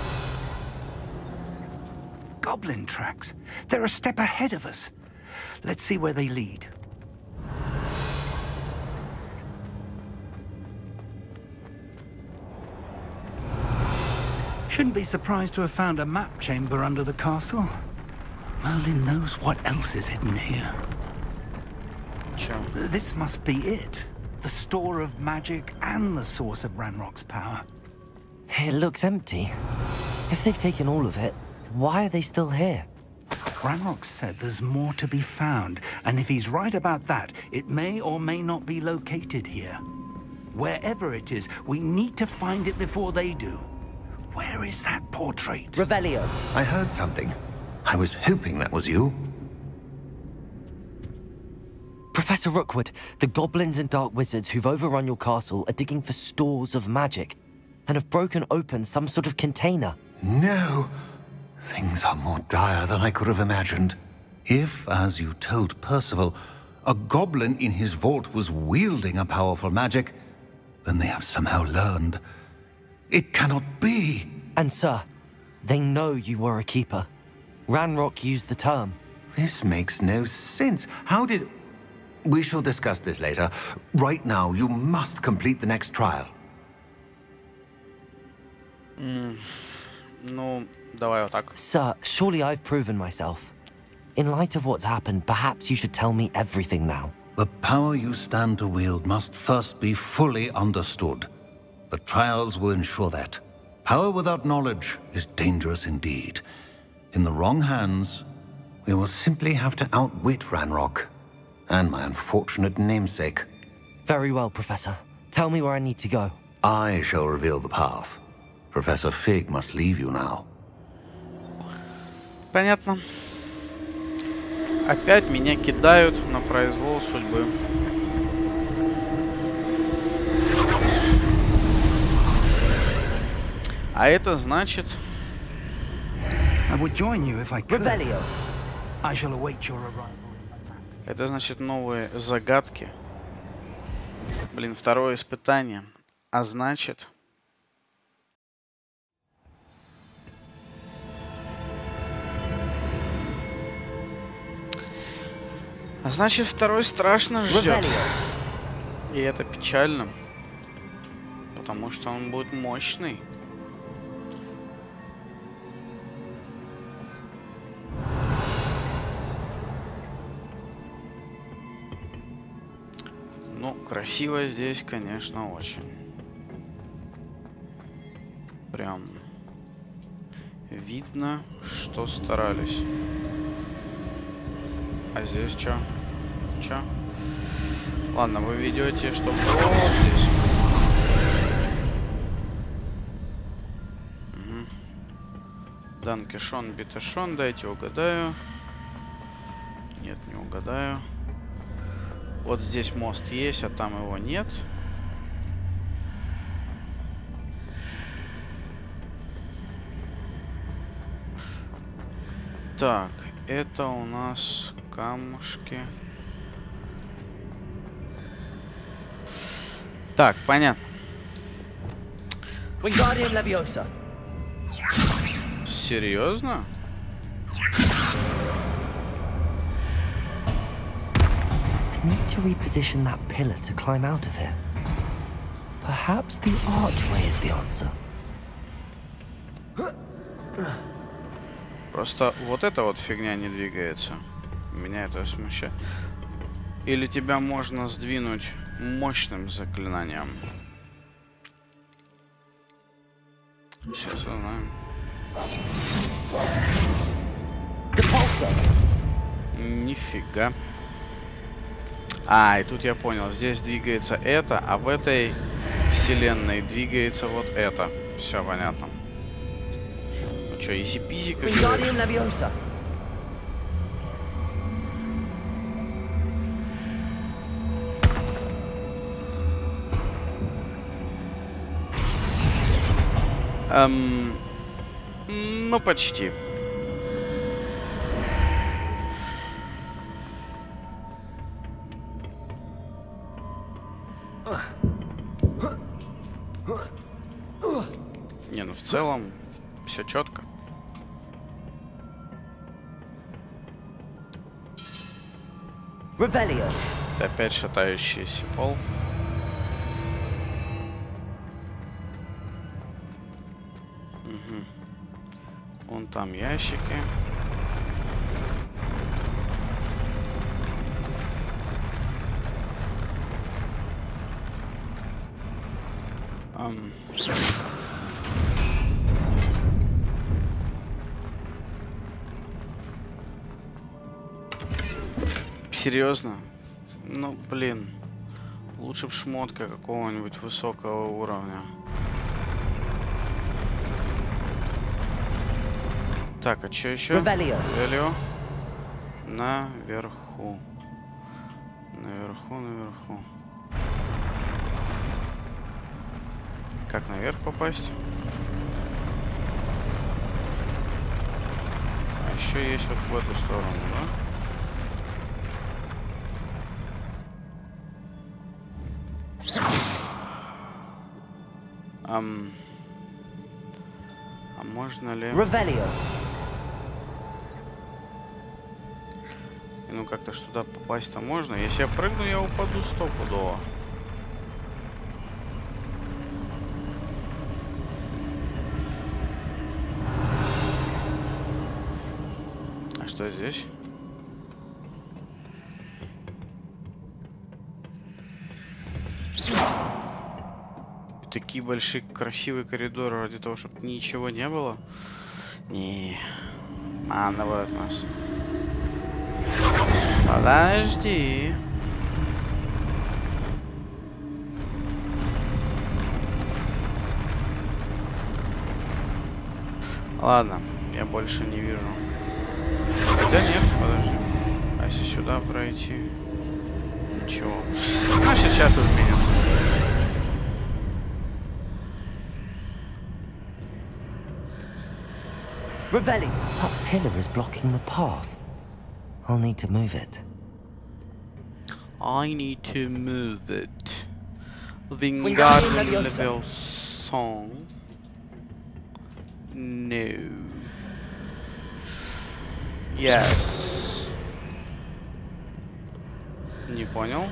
Goblin tracks. They're a step ahead of us. Let's see where they lead. Shouldn't be surprised to have found a map chamber under the castle. Merlin knows what else is hidden here. Чё? This must be it. The store of magic and the source of Ranrock's power. It looks empty. If they've taken all of it, why are they still here? Ranrock said there's more to be found, and if he's right about that, it may or may not be located here. Wherever it is, we need to find it before they do. Where is that portrait? Revelio. I heard something. I was hoping that was you. Professor Rookwood, the goblins and dark wizards who've overrun your castle are digging for stores of magic and have broken open some sort of container. No. Things are more dire than I could have imagined. If, as you told Percival, a goblin in his vault was wielding a powerful magic, then they have somehow learned. It cannot be. And, sir, they know you were a keeper. Ranrock used the term. This makes no sense. How did. We shall discuss this later. Right now, you must complete the next trial. М, Ну, давай вот так. Sir, surely I've proven myself. In light of what's happened, perhaps you should tell me everything now. The power you stand to wield must first be fully understood. The trials will ensure that. Power without knowledge is dangerous indeed. In the wrong hands, we will simply have to outwit Ranrock and my unfortunate namesake. Very well, Professor. Tell me where I need to go. I shall reveal the path. Professor Fig must leave you now. Понятно. Опять меня кидают на произвол судьбы. Await your arrival. Это значит новые загадки. Блин, второе испытание. А значит... А значит, второй страшно ждет. И это печально. Потому что он будет мощный. Ну, красиво здесь, конечно, очень. Прям видно, что старались. А здесь что? Чё? Ладно, вы ведете, что вот здесь. Данкишон, биташон, дайте угадаю. Нет, не угадаю. Вот здесь мост есть, а там его нет. Так, это у нас камушки. Так, понятно. Серьезно? I need to reposition that pillar to climb out of here. Perhaps the archway is the answer. Просто вот эта вот фигня не двигается. Меня это смущает. Или тебя можно сдвинуть мощным заклинанием. Сейчас узнаем. Нифига. А, и тут я понял. Здесь двигается это, а в этой вселенной двигается вот это. Все понятно. Ну что, изи-пизи. Эм, ну, почти. Не, ну в целом все четко. Ты опять шатающийся пол. Там ящики. Ам. Серьезно? Ну, блин. Лучше б шмотка какого-нибудь высокого уровня. Так, а что еще? Ревелио. Наверху. Наверху, наверху. Как наверх попасть? А еще есть вот в эту сторону, да? А можно ли... Revelio. Ну как-то туда попасть-то можно. Если я прыгну, я упаду стопудово. А что здесь? Такие большие красивые коридоры ради того, чтобы ничего не было. Не, манывают нас. Подожди. Ладно, я больше не вижу. Хотя нет, подожди. А если сюда пройти? Ничего. Ну, сейчас изменится. Revelio. That pillar is blocking the path. I'll need to move it. I need to move it. Wingardium Wingardium Leviosa. level song. No. Yes. Не понял.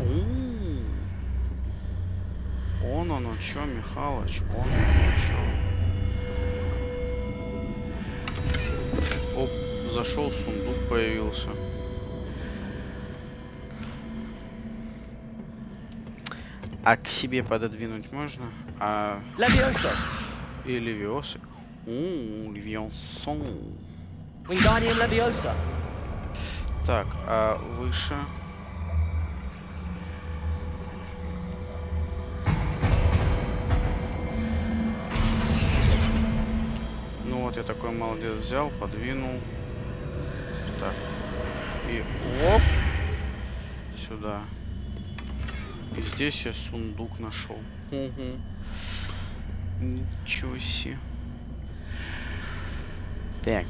М. Он оно чё, Михалыч? Он оно чё? Зашел, сундук появился. А к себе пододвинуть можно? А... Leviosa. И левиосы. Ууу, левиосон. Leviosa. Так, а выше? Ну вот я такой молодец взял, подвинул. Так. И оп! Сюда. И здесь я сундук нашел. Угу. Ничего себе. Так.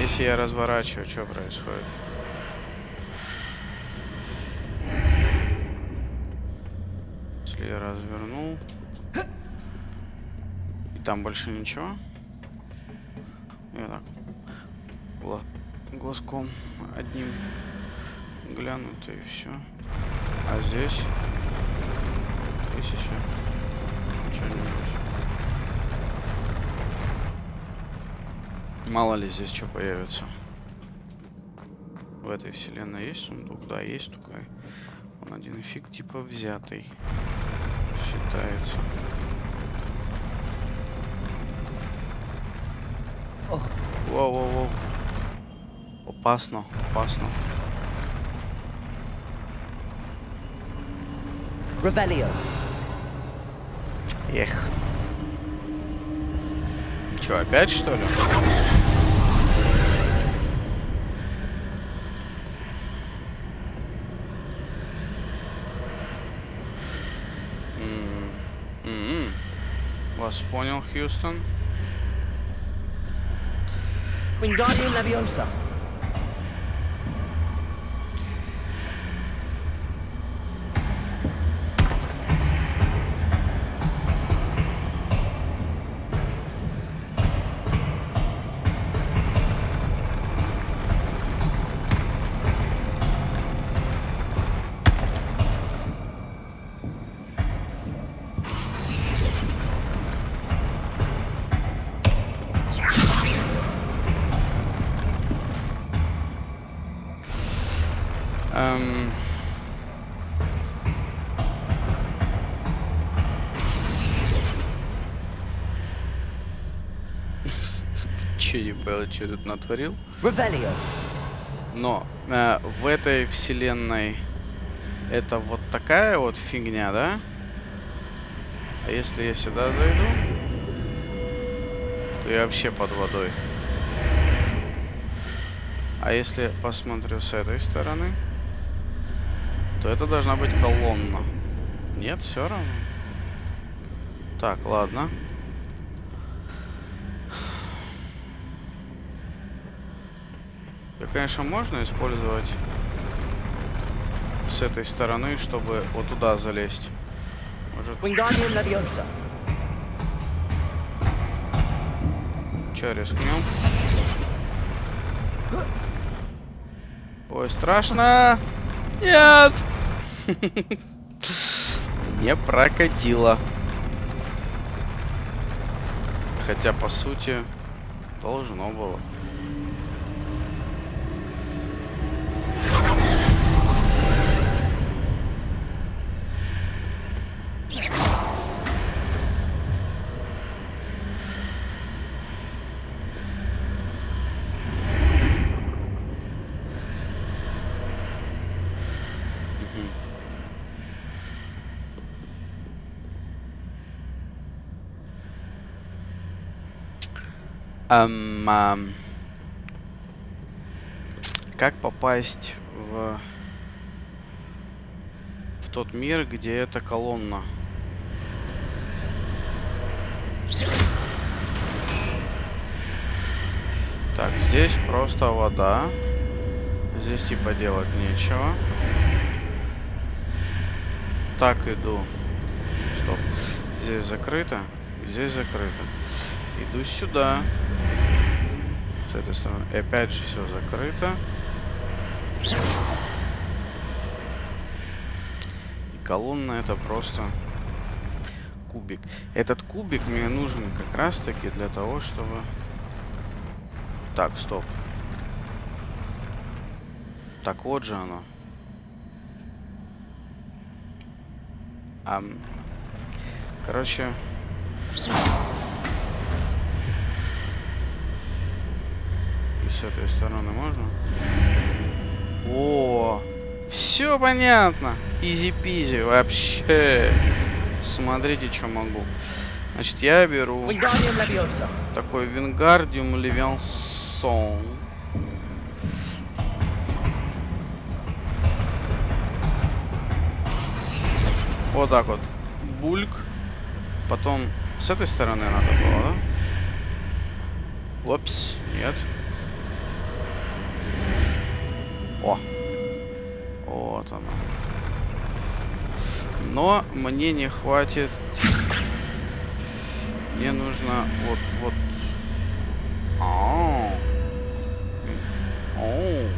Если я разворачиваю, что происходит? Если я развернул. Там больше ничего. Я так. гла- глазком одним глянут и все. А здесь? Здесь еще что-нибудь. Мало ли здесь что появится. В этой вселенной есть сундук? Да, есть только он один фиг типа взятый. Считается. Воу-воу-воу. Опасно, опасно. Revelio. Эх. Че, опять что ли? М, м. Вас понял, Хьюстон. Wingardium Leviosa. Че не понял, что тут натворил? Revelio. Но э, в этой вселенной это вот такая вот фигня, да? А если я сюда зайду, то я вообще под водой. А если посмотрю с этой стороны, то это должна быть колонна. Нет, все равно. Так, ладно. Я, конечно, можно использовать с этой стороны, чтобы вот туда залезть. Может. Че, рискнем? Ой, страшно! Нет! Не прокатило. Хотя, по сути, должно было. Ам, ам. Как попасть в в тот мир, где эта колонна? Так, здесь просто вода. Здесь типа делать нечего. Так иду. Стоп. Здесь закрыто. Здесь закрыто. Иду сюда. Этой стороны. И опять же все закрыто. И колонна это просто кубик. Этот кубик мне нужен как раз таки для того, чтобы... Так, стоп. Так вот же оно. Ам. Короче. С этой стороны можно? О, все понятно. Изи-пизи вообще. Смотрите, что могу. Значит, я беру такой Вингардиум Левиансон. Вот так вот. Бульк. Потом с этой стороны надо было, да? Опс, нет. О. Вот оно. Но мне не хватит. Мне нужно вот вот. Ау. Оу.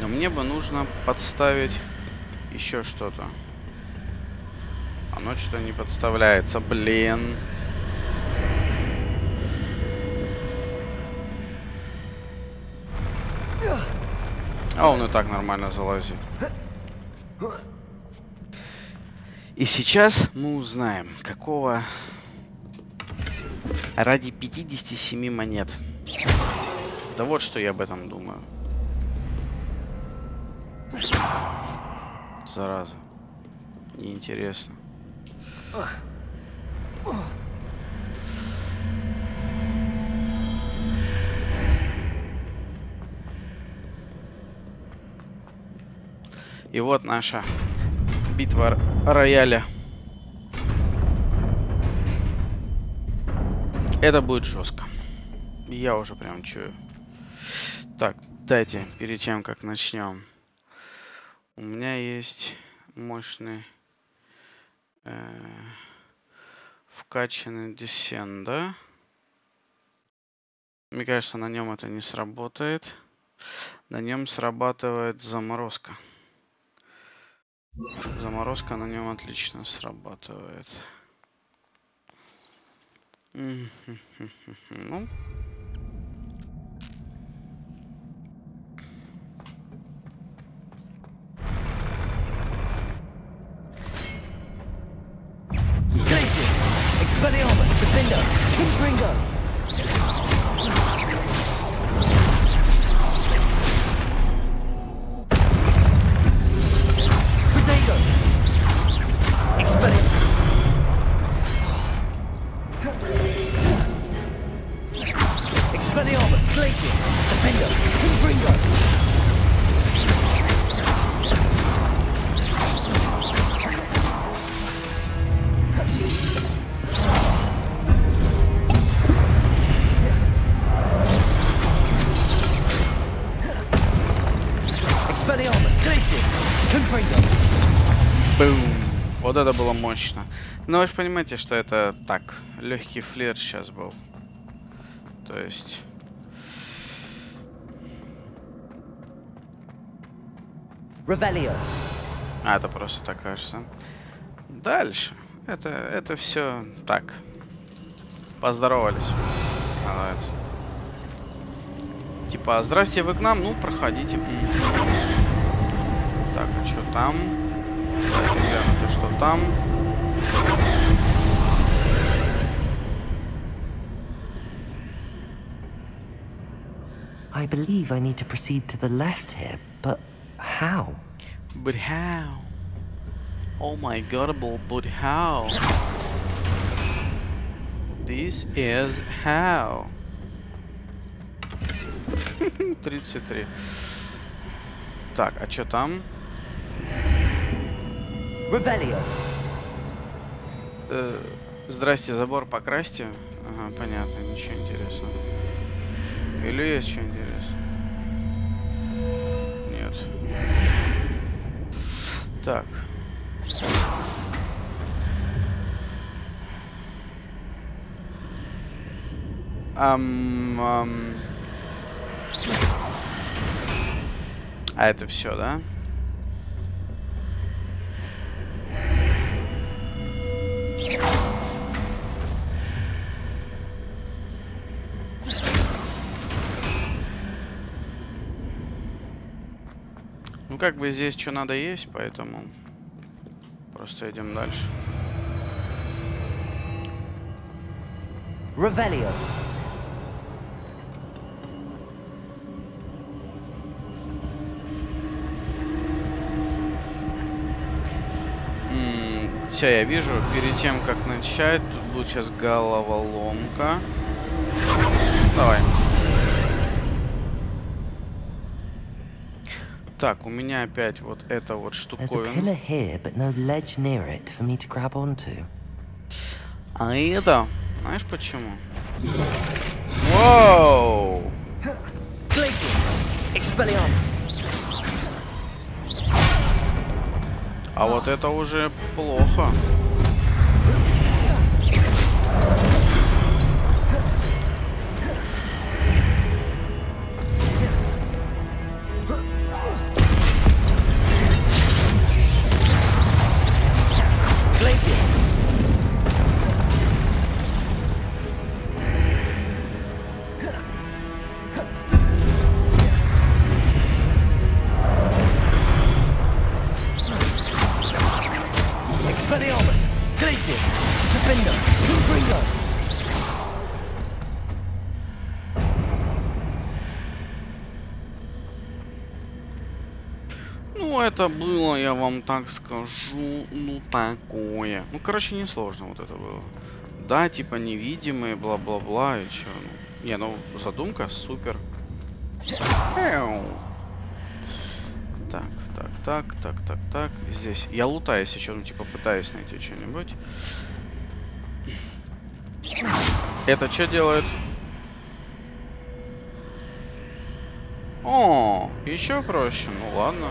Но мне бы нужно подставить еще что-то. Оно что-то не подставляется, блин. А он и так нормально залазит. И сейчас мы узнаем, какого ради 57 монет. Да вот что я об этом думаю. Зараза. Неинтересно. И вот наша битва рояля. Это будет жестко. Я уже прям чую. Так, дайте, перед тем, как начнем. У меня есть мощный э, вкачанный десен, да? Мне кажется, на нем это не сработает. На нем срабатывает заморозка. Заморозка на нем отлично срабатывает. Ну. Но вы же понимаете, что это так, легкий флер сейчас был. То есть... Revelio! А, это просто так кажется. Дальше. Это, это все так. Поздоровались. Называется. Типа, здрасте, вы к нам? Ну, проходите. Так, а что там? Давайте глянуть, а что там? I believe I need to proceed to the left here, but how? But how? Oh my god, but- but how? This is how. 33. Так, а что там? Revelio! Э, здрасте, забор покрасьте. Ага, понятно, ничего интересного. Или есть что интересное? Нет. Так. Ам, ам. А это все, да? Ну, как бы здесь что надо есть, поэтому просто идем дальше. Revelio! Все, я вижу, перед тем, как начать, тут будет сейчас головоломка. Давай. Так, у меня опять вот эта вот There's a штуковина. pillar here, but no ledge near it for me to grab onto. А это, знаешь почему? Воу! А вот это уже плохо. Вам так скажу, ну такое. Ну, короче, несложно вот это было. Да, типа невидимые, бла-бла-бла, и чё. Ну, не, ну, задумка супер. Эу. Так, так, так, так, так, так. Здесь. Я лутаюсь еще, ну, типа, пытаюсь найти что-нибудь. Это что делает? О, еще проще. Ну ладно.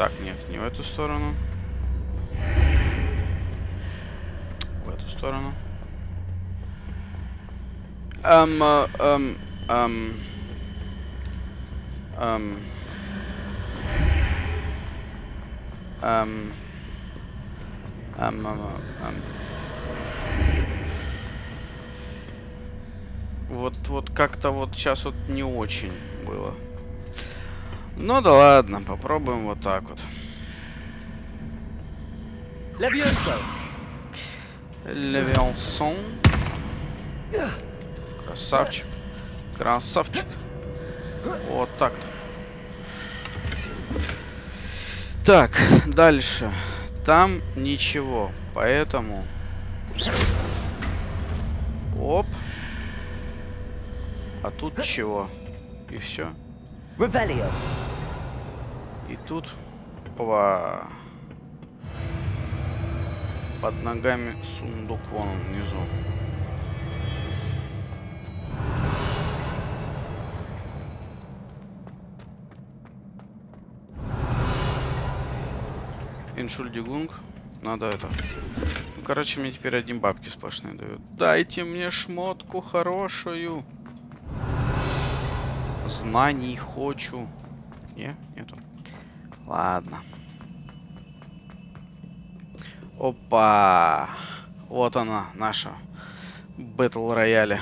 Так, нет, не в эту сторону. В эту сторону. Эм, э, эм, эм, эм, эм, эм, эм, эм. Вот, вот как-то вот сейчас вот не очень было. Ну да ладно, попробуем вот так вот. Levioso. Левиансон. Красавчик. Красавчик. Вот так-то. Так, дальше. Там ничего, поэтому... Оп. А тут чего? И все. Revelio. И тут... Опа. Под ногами сундук вон он внизу. Иншульдигунг. Надо это. Ну, короче, мне теперь одни бабки сплошные дают. Дайте мне шмотку хорошую. Знаний хочу. Не, нету. Ладно. Опа. Вот она, наша Battle рояля.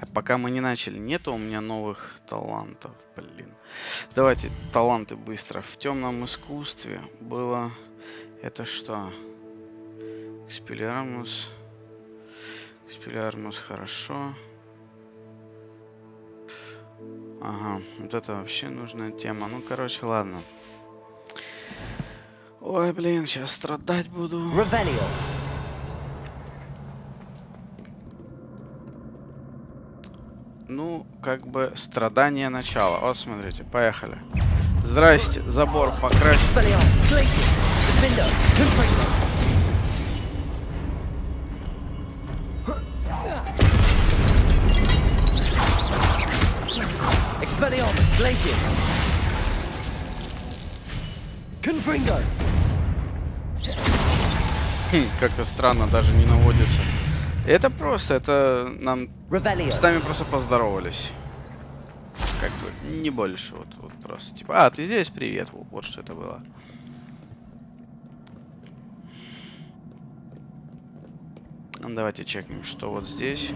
А пока мы не начали, нету у меня новых талантов, блин. Давайте таланты быстро. В темном искусстве было это что? Экспелиармус. Экспелиармус хорошо. Ага, вот это вообще нужная тема. Ну, короче, ладно. Ой, блин, сейчас страдать буду. Revelio. Ну, как бы страдание начала. Вот, смотрите, поехали. Здрасте, забор покрасить. Glacius. Confringo. Хм, как-то странно, даже не наводится. Это просто, это нам с нами просто поздоровались. Как бы, не больше, вот, вот просто. Типа, а, ты здесь, привет, вот, вот что это было. Ну, Давайте чекнем, что вот здесь.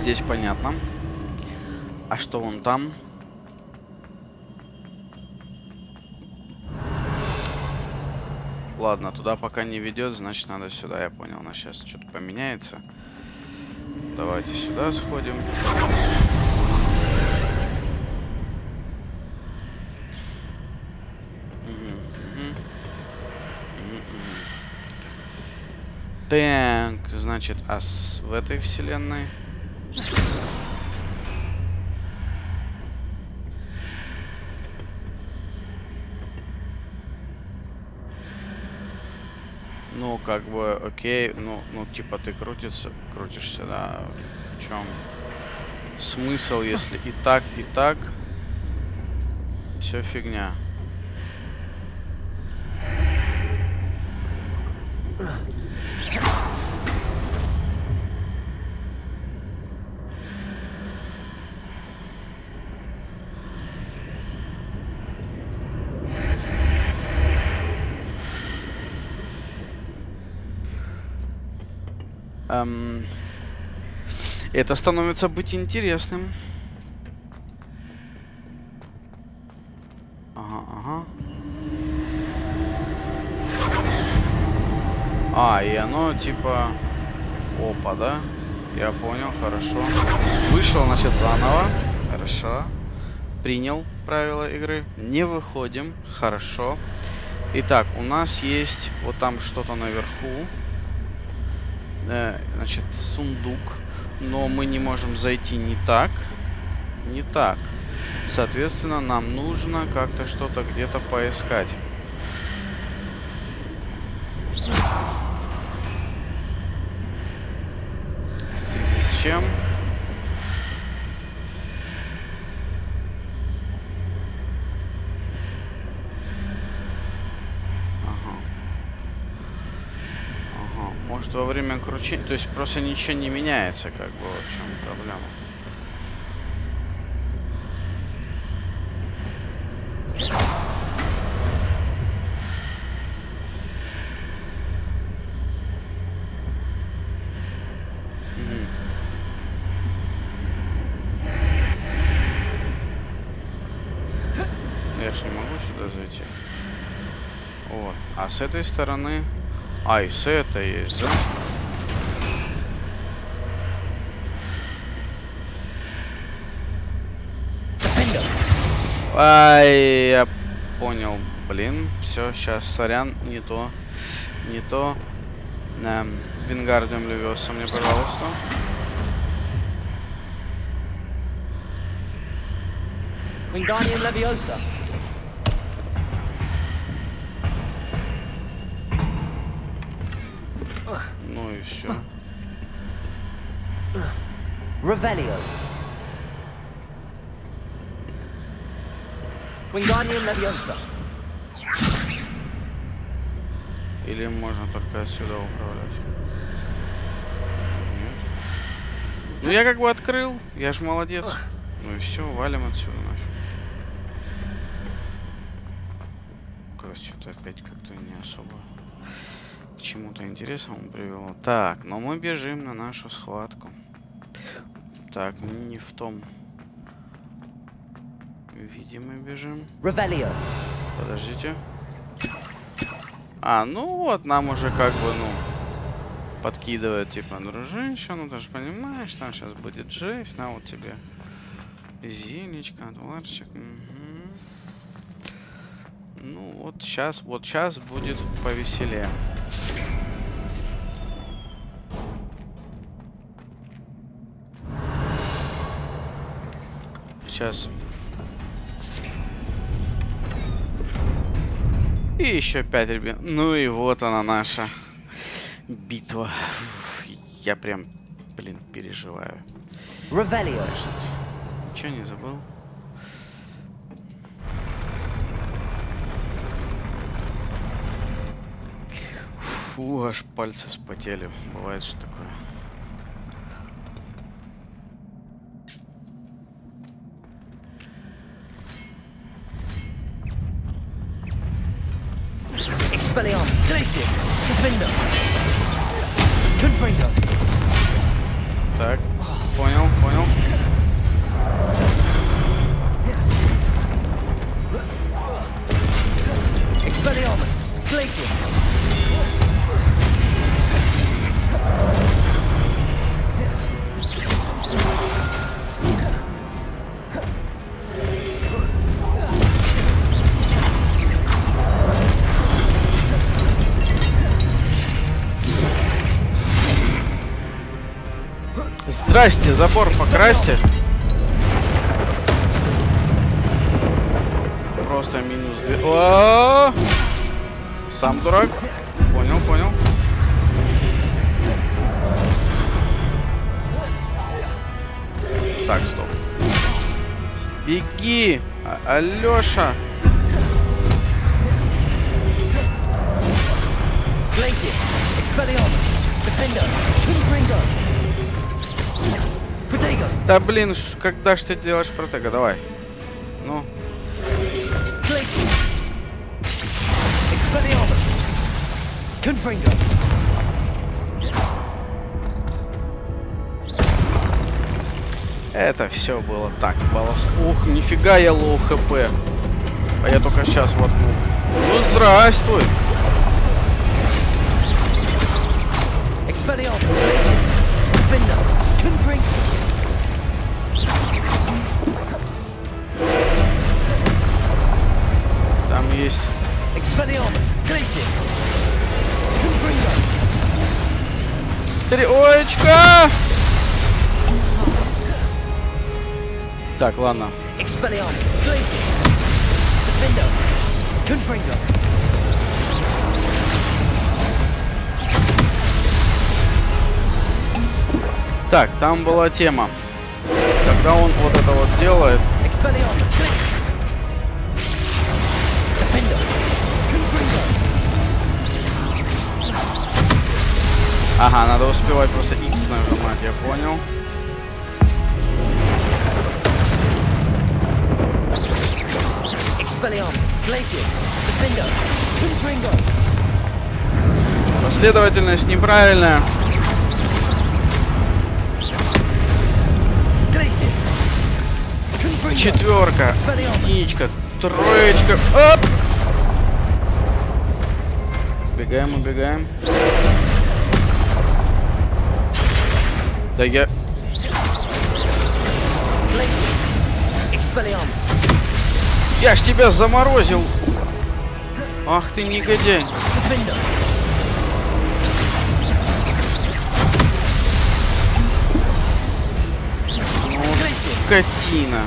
Здесь понятно. А что вон там? Ладно, туда пока не ведет, значит надо сюда, я понял. На сейчас что-то поменяется. Давайте сюда сходим. Так, значит, а в этой вселенной? Ну, как бы, окей, ну, ну, типа ты крутится, крутишься, да, в чем смысл, если и так, и так, все фигня. Эм, это становится быть интересным. Ага, ага. А, и оно типа... Опа, да? Я понял, хорошо. Вышел, значит, заново. Хорошо. Принял правила игры. Не выходим. Хорошо. Итак, у нас есть вот там что-то наверху. Э, значит, сундук. Но мы не можем зайти не так. Не так. Соответственно, нам нужно как-то что-то где-то поискать. В связи с чем? Ага. Может во время кручения... То есть просто ничего не меняется, как бы, в чем проблема. Я ж не могу сюда зайти. Вот. А с этой стороны... А, и с этой есть, да? Ай, я понял. Блин, все, сейчас, сорян, не то. Не то. Эм, Вингардиум Левиоса мне, пожалуйста. Wingardium Leviosa. Все. Revelio. Wingardium Leviosa. Или можно только отсюда управлять? Нет. Ну я как бы открыл, я ж молодец. Ну и все, валим отсюда нафиг. Короче, что-то опять как-то не особо чему-то интересному привело. Так, но мы бежим на нашу схватку. Так, не в том. Видимо, бежим. Revelio. Подождите. А, ну вот, нам уже как бы, ну, подкидывает, типа, дружище, ну ты же понимаешь, там сейчас будет жесть, на вот тебе зелечка, отварчик, мгм. Ну, вот сейчас, вот сейчас будет повеселее. Сейчас. И еще пять ребят. Ну и вот она наша битва. Я прям, блин, переживаю. Revelio. Ничего не забыл. Фу, аж пальцы вспотели. Бывает что такое. Здрасте, забор покрасьте. Просто минус две. О! Сам дурак. Понял, понял. Так, стоп. Беги! А- Алёша! Glacius. Expelliarmus. Diffindo. Confringo. Да блин, когда ж ты делаешь Protego? Давай. Ну, это все было так, баловс. Ух, нифига я low HP. А я только сейчас воткнул. Ну, здравствуй. Expelliarmus. Defender. Есть... Confringo. Троечка! Так, ладно. Так, там была тема. Когда он вот это вот делает, Ага, надо успевать просто X нажимать, я понял. Последовательность неправильная. Четверка, единичка, троечка. Оп! Убегаем, убегаем. Да я... Я ж тебя заморозил! Ах ты негодяй! Defendo. Ну, скотина!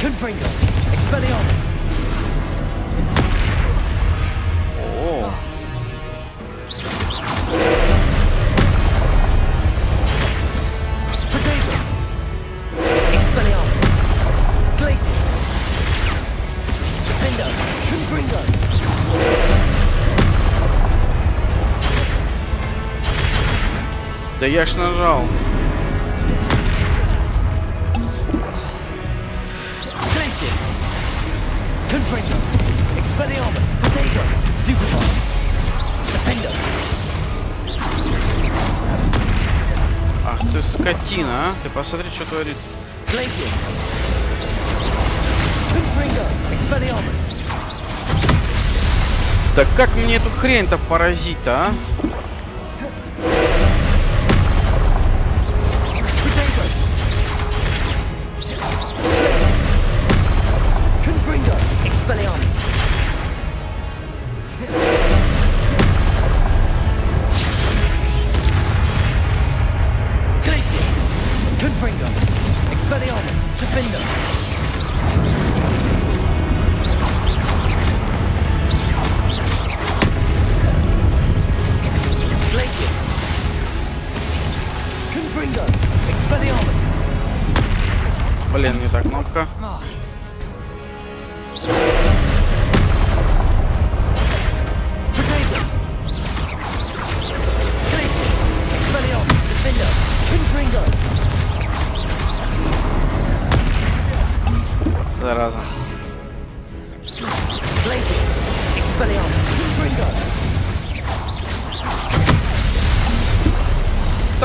Я ж нажал. Ах ты скотина, а! Ты посмотри, что творит. Да как мне эту хрень-то поразить-то, а? Expelliarmus, defend us!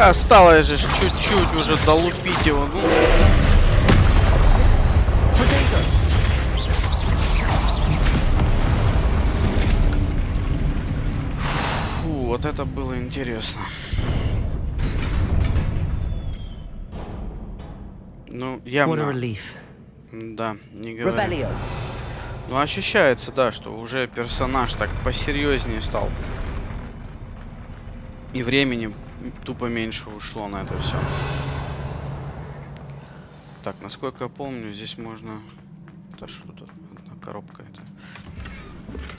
Осталось же чуть-чуть уже долупить его. Ну, фу, вот это было интересно. Ну, явно. relief. Да, не говорю. Ну, ощущается, да, что уже персонаж так посерьезнее стал. И времени тупо меньше ушло на это все. Так, насколько я помню, здесь можно... Это что тут? Одна коробка это.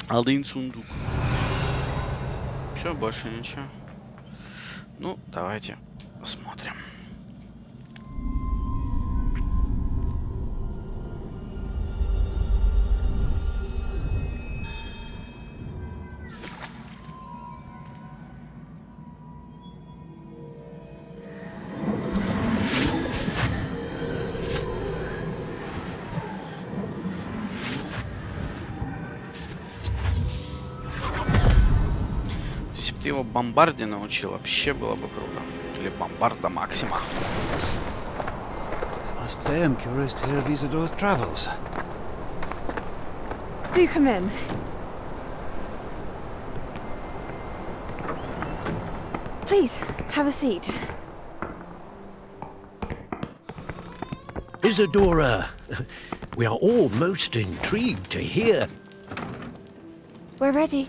Один сундук. Все, больше ничего. Ну, давайте посмотрим. бомбарде научил, вообще было бы круто. Или бомбарда Максима. I must say I'm curious to hear of Isidore's travels. Do come in. Please, have a seat. Isadora, we are all most intrigued to hear. We're ready.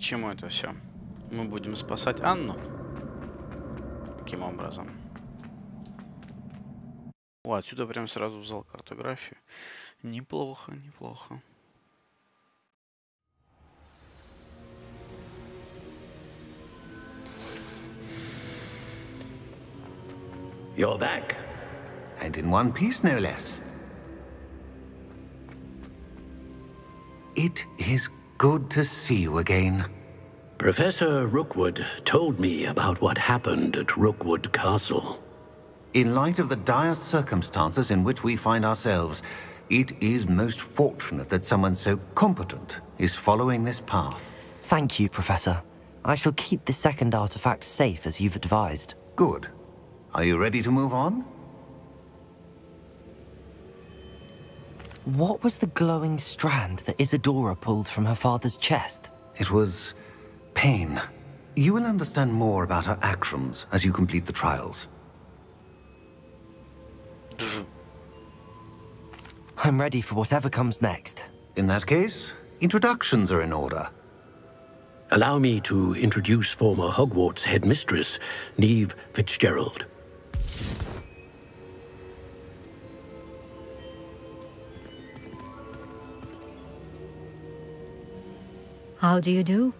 К чему это все? Мы будем спасать Анну. Каким образом? О, отсюда прям сразу в зал картографии. Неплохо, неплохо. You're back. And in one piece, no less. It is good to see you again. Professor Rookwood told me about what happened at Rookwood Castle. In light of the dire circumstances in which we find ourselves, it is most fortunate that someone so competent is following this path. Thank you, Professor. I shall keep the second artifact safe as you've advised. Good. Are you ready to move on? What was the glowing strand that Isadora pulled from her father's chest? It was pain. You will understand more about her actions as you complete the trials. I'm ready for whatever comes next. In that case, introductions are in order. Allow me to introduce former Hogwarts headmistress, Neve Fitzgerald. How do you do?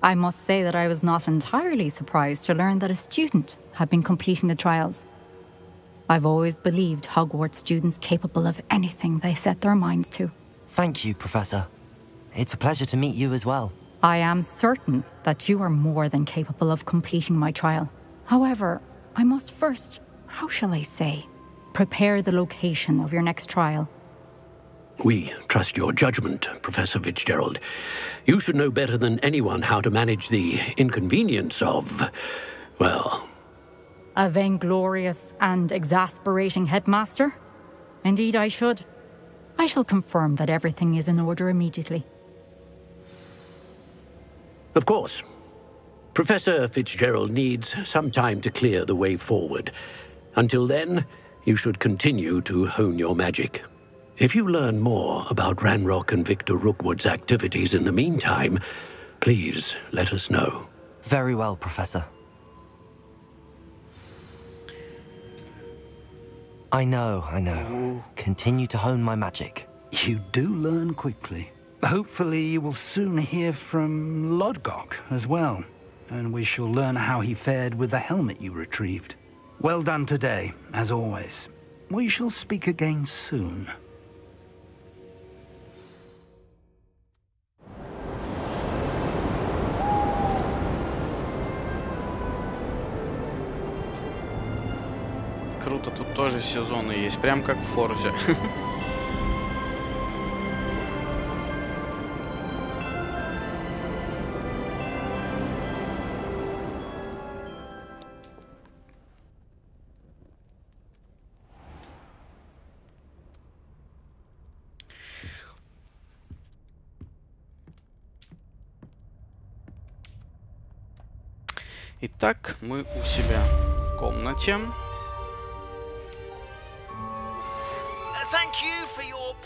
I must say that I was not entirely surprised to learn that a student had been completing the trials. I've always believed Hogwarts students capable of anything they set their minds to. Thank you, Professor. It's a pleasure to meet you as well. I am certain that you are more than capable of completing my trial. However, I must first, how shall I say, prepare the location of your next trial. We trust your judgment, Professor Fitzgerald. You should know better than anyone how to manage the inconvenience of, well, A vainglorious and exasperating headmaster? Indeed, I should. I shall confirm that everything is in order immediately. Of course. Professor Fitzgerald needs some time to clear the way forward. Until then, you should continue to hone your magic. If you learn more about Ranrock and Victor Rookwood's activities in the meantime, please let us know. Very well, Professor. I know, I know. Continue to hone my magic. You do learn quickly. Hopefully you will soon hear from Lodgok as well, and we shall learn how he fared with the helmet you retrieved. Well done today, as always. We shall speak again soon. Круто, тут тоже сезоны есть, прям как в Форзе. Итак, мы у себя в комнате.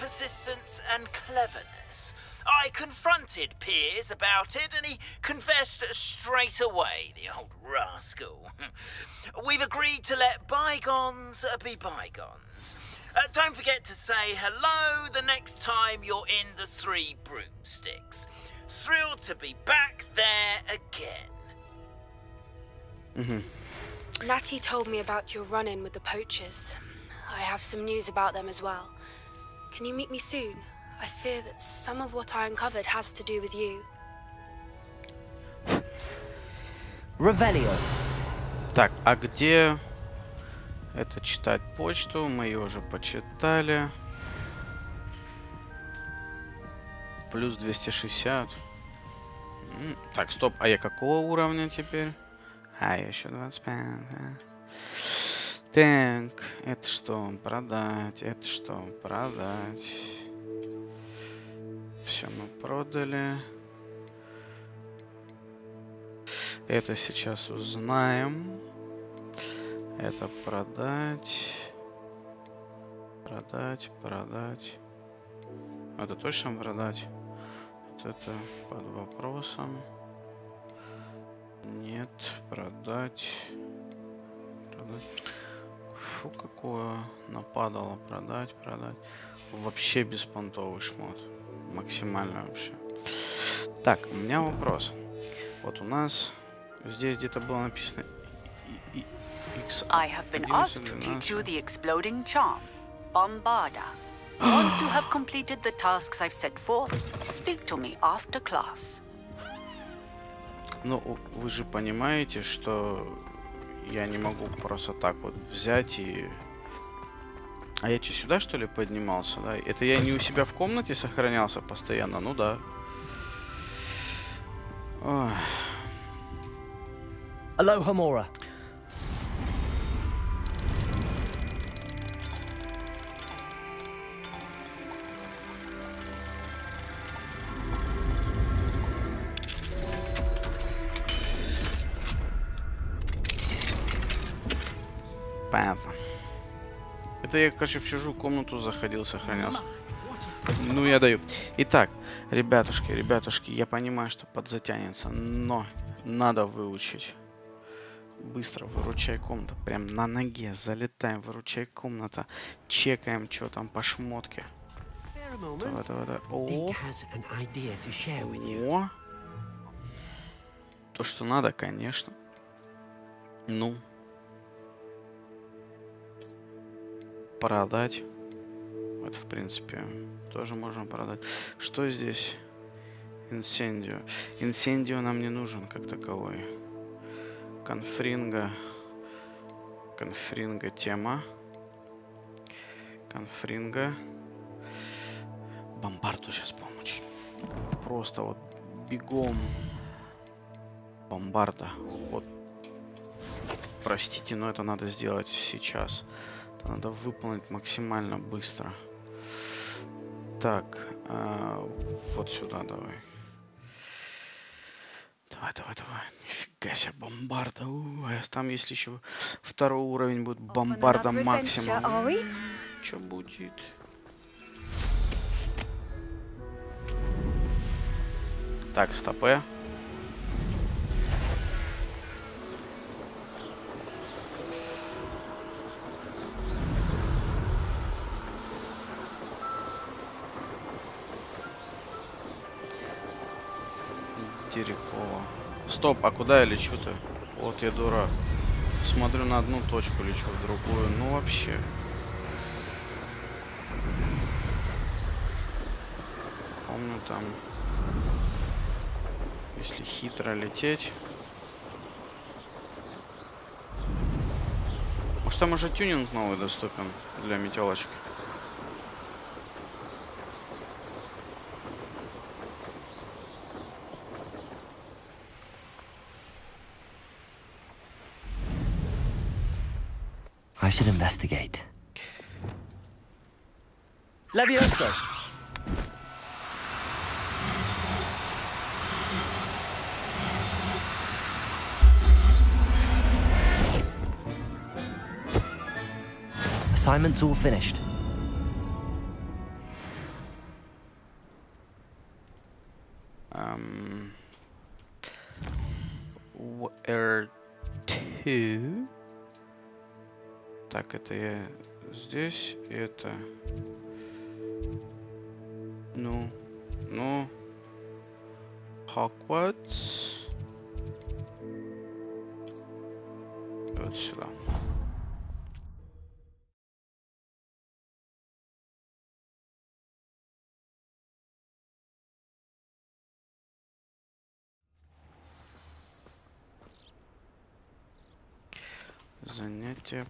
Persistence and cleverness. I confronted Piers about it, and he confessed straight away, the old rascal. We've agreed to let bygones be bygones. Uh, don't forget to say hello the next time you're in the Three Broomsticks. Thrilled to be back there again. Mm-hmm. Natty told me about your run in with the poachers. I have some news about them as well. Can you meet me soon? I fear that some of what I uncovered has to do with you. Revelio. Так, а где это читать почту? Мы ее уже почитали. Плюс 260. М, Так, стоп, а я какого уровня теперь? А, я еще 25. да. Так, это что? Продать. Это что? Продать. Все мы продали. Это сейчас узнаем. Это продать. Продать, продать. Это точно продать? Вот это под вопросом. Нет, продать. Продать. Фу, какое нападало. Продать, продать. Вообще беспонтовый шмот. Максимально вообще. Так, у меня вопрос. Вот у нас здесь где-то было написано X. I have been 11, asked to teach 12. you the exploding charm, Bombarda. Once you have completed the tasks I've set forth, speak to me after class. Ну, вы же понимаете, что я не могу просто так вот взять и... А я что, сюда что ли поднимался, да? Это я не у себя в комнате сохранялся постоянно? Ну да. Aloha Mora. Это я, короче, в чужую комнату заходил, сохранялся. Ну, я даю. Итак, ребятушки, ребятушки, я понимаю, что подзатянется, но надо выучить. Быстро выручай комната. Прям на ноге залетаем, выручай комната. Чекаем, что там по шмотке. Давай, давай, давай. О, о. То, что надо, конечно. Ну. Продать. Это, в принципе, тоже можно продать. Что здесь? Инсендио. Инсендио нам не нужен как таковой. Конфринга. Конфринга тема. Конфринга. Бомбарду сейчас помочь. Просто вот бегом. Бомбарда. Вот. Простите, но это надо сделать сейчас. Это надо выполнить максимально быстро. Так, а, вот сюда давай. Давай, давай, давай. Нифига себе, бомбарда. У, а там, если еще второй уровень будет бомбарда максимум. Что будет? Так, стопе. Терекова. Стоп, а куда я лечу-то? Вот я дурак. Смотрю на одну точку, лечу в другую. Ну вообще. Помню там, если хитро лететь. Может там уже тюнинг новый доступен для метелочки? should investigate. Levioso! Assignment's all finished. Это я здесь, это... Ну, ну... Хогвартс.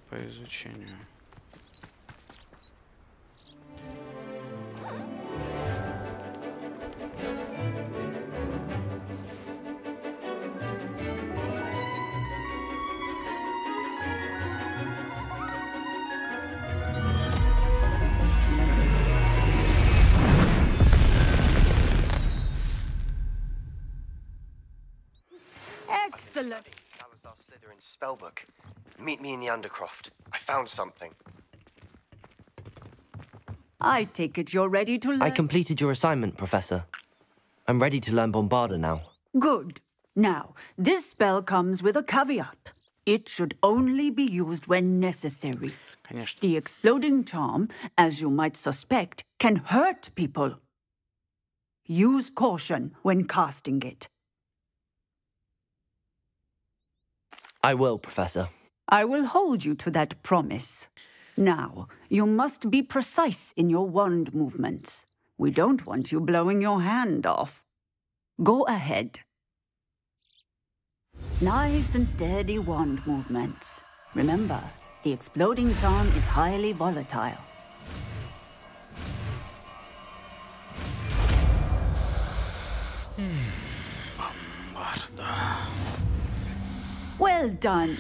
По изучению. Undercroft. I found something. I take it you're ready to learn. I completed your assignment, Professor. I'm ready to learn Bombarda now. Good. Now, this spell comes with a caveat. It should only be used when necessary. Конечно. The exploding charm, as you might suspect, can hurt people. Use caution when casting it. I will, Professor. I will hold you to that promise. Now, you must be precise in your wand movements. We don't want you blowing your hand off. Go ahead. Nice and steady wand movements. Remember, the exploding charm is highly volatile. Hmm. Well done.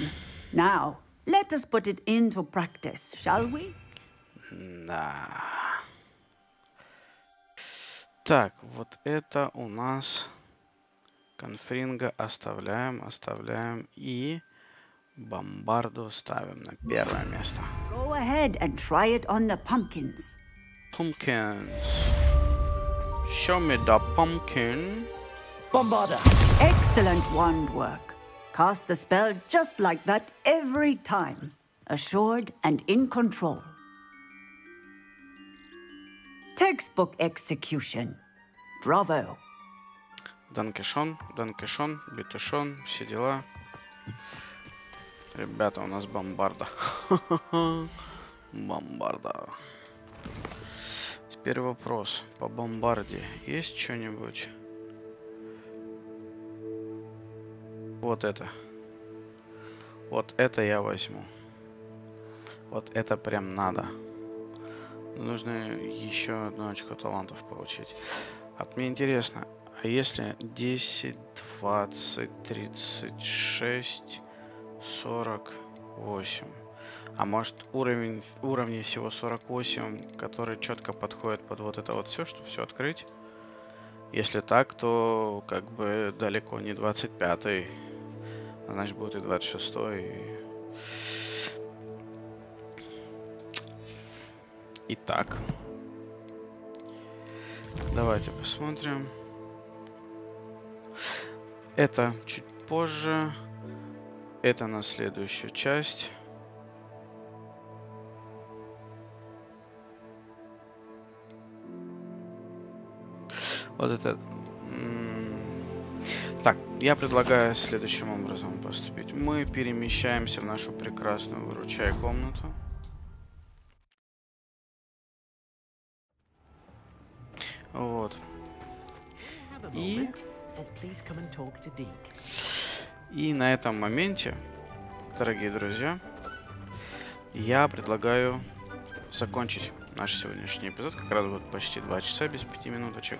Now, let us put it into practice, shall we? Да. Так, вот это у нас конфринга оставляем, оставляем и бомбарду ставим на первое место. Go ahead and try it on the pumpkins. Pumpkins. Show me the pumpkin. Bombarda. Excellent wand work. Cast the spell just like that every time. Assured and in control. Textbook execution. Bravo. Данкишон, Данкишон, Битушон, все дела. Ребята, у нас бомбарда. Бомбарда. Теперь вопрос. По бомбарде есть что-нибудь? Вот это. Вот это я возьму. Вот это прям надо. Нужно еще одно очко талантов получить. От мне интересно, а если 10, 20, 36, 48? А может уровень, уровней всего 48, которые четко подходят под вот это вот все, что все открыть? Если так, то как бы далеко не 25 -й. Значит будет и 26 -й. Итак. Давайте посмотрим. Это чуть позже. Это на следующую часть. Вот это... Так, я предлагаю следующим образом поступить. Мы перемещаемся в нашу прекрасную выручай комнату. Вот. И... И на этом моменте, дорогие друзья, я предлагаю закончить наш сегодняшний эпизод. Как раз вот почти 2 часа без 5 минуточек.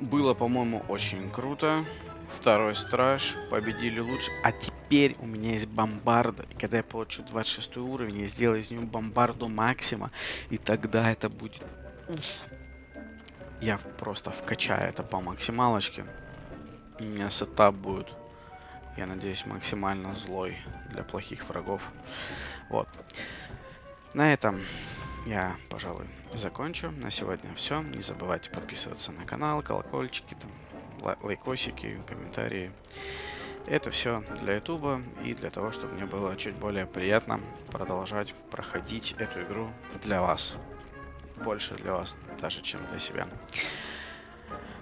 Было, по-моему, очень круто. Второй страж. Победили лучше. А теперь у меня есть бомбарда. И когда я получу 26 уровень, я сделаю из него бомбарду максима. И тогда это будет... Уф. Я просто вкачаю это по максималочке. У меня сетап будет, я надеюсь, максимально злой для плохих врагов. Вот. На этом я, пожалуй, закончу. На сегодня все. Не забывайте подписываться на канал, колокольчики, там, лай- лайкосики, комментарии. Это все для ютуба и для того, чтобы мне было чуть более приятно продолжать проходить эту игру для вас. Больше для вас даже, чем для себя.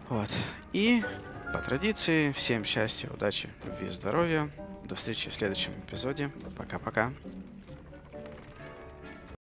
Вот. И по традиции, всем счастья, удачи, любви, здоровья. До встречи в следующем эпизоде. Пока-пока.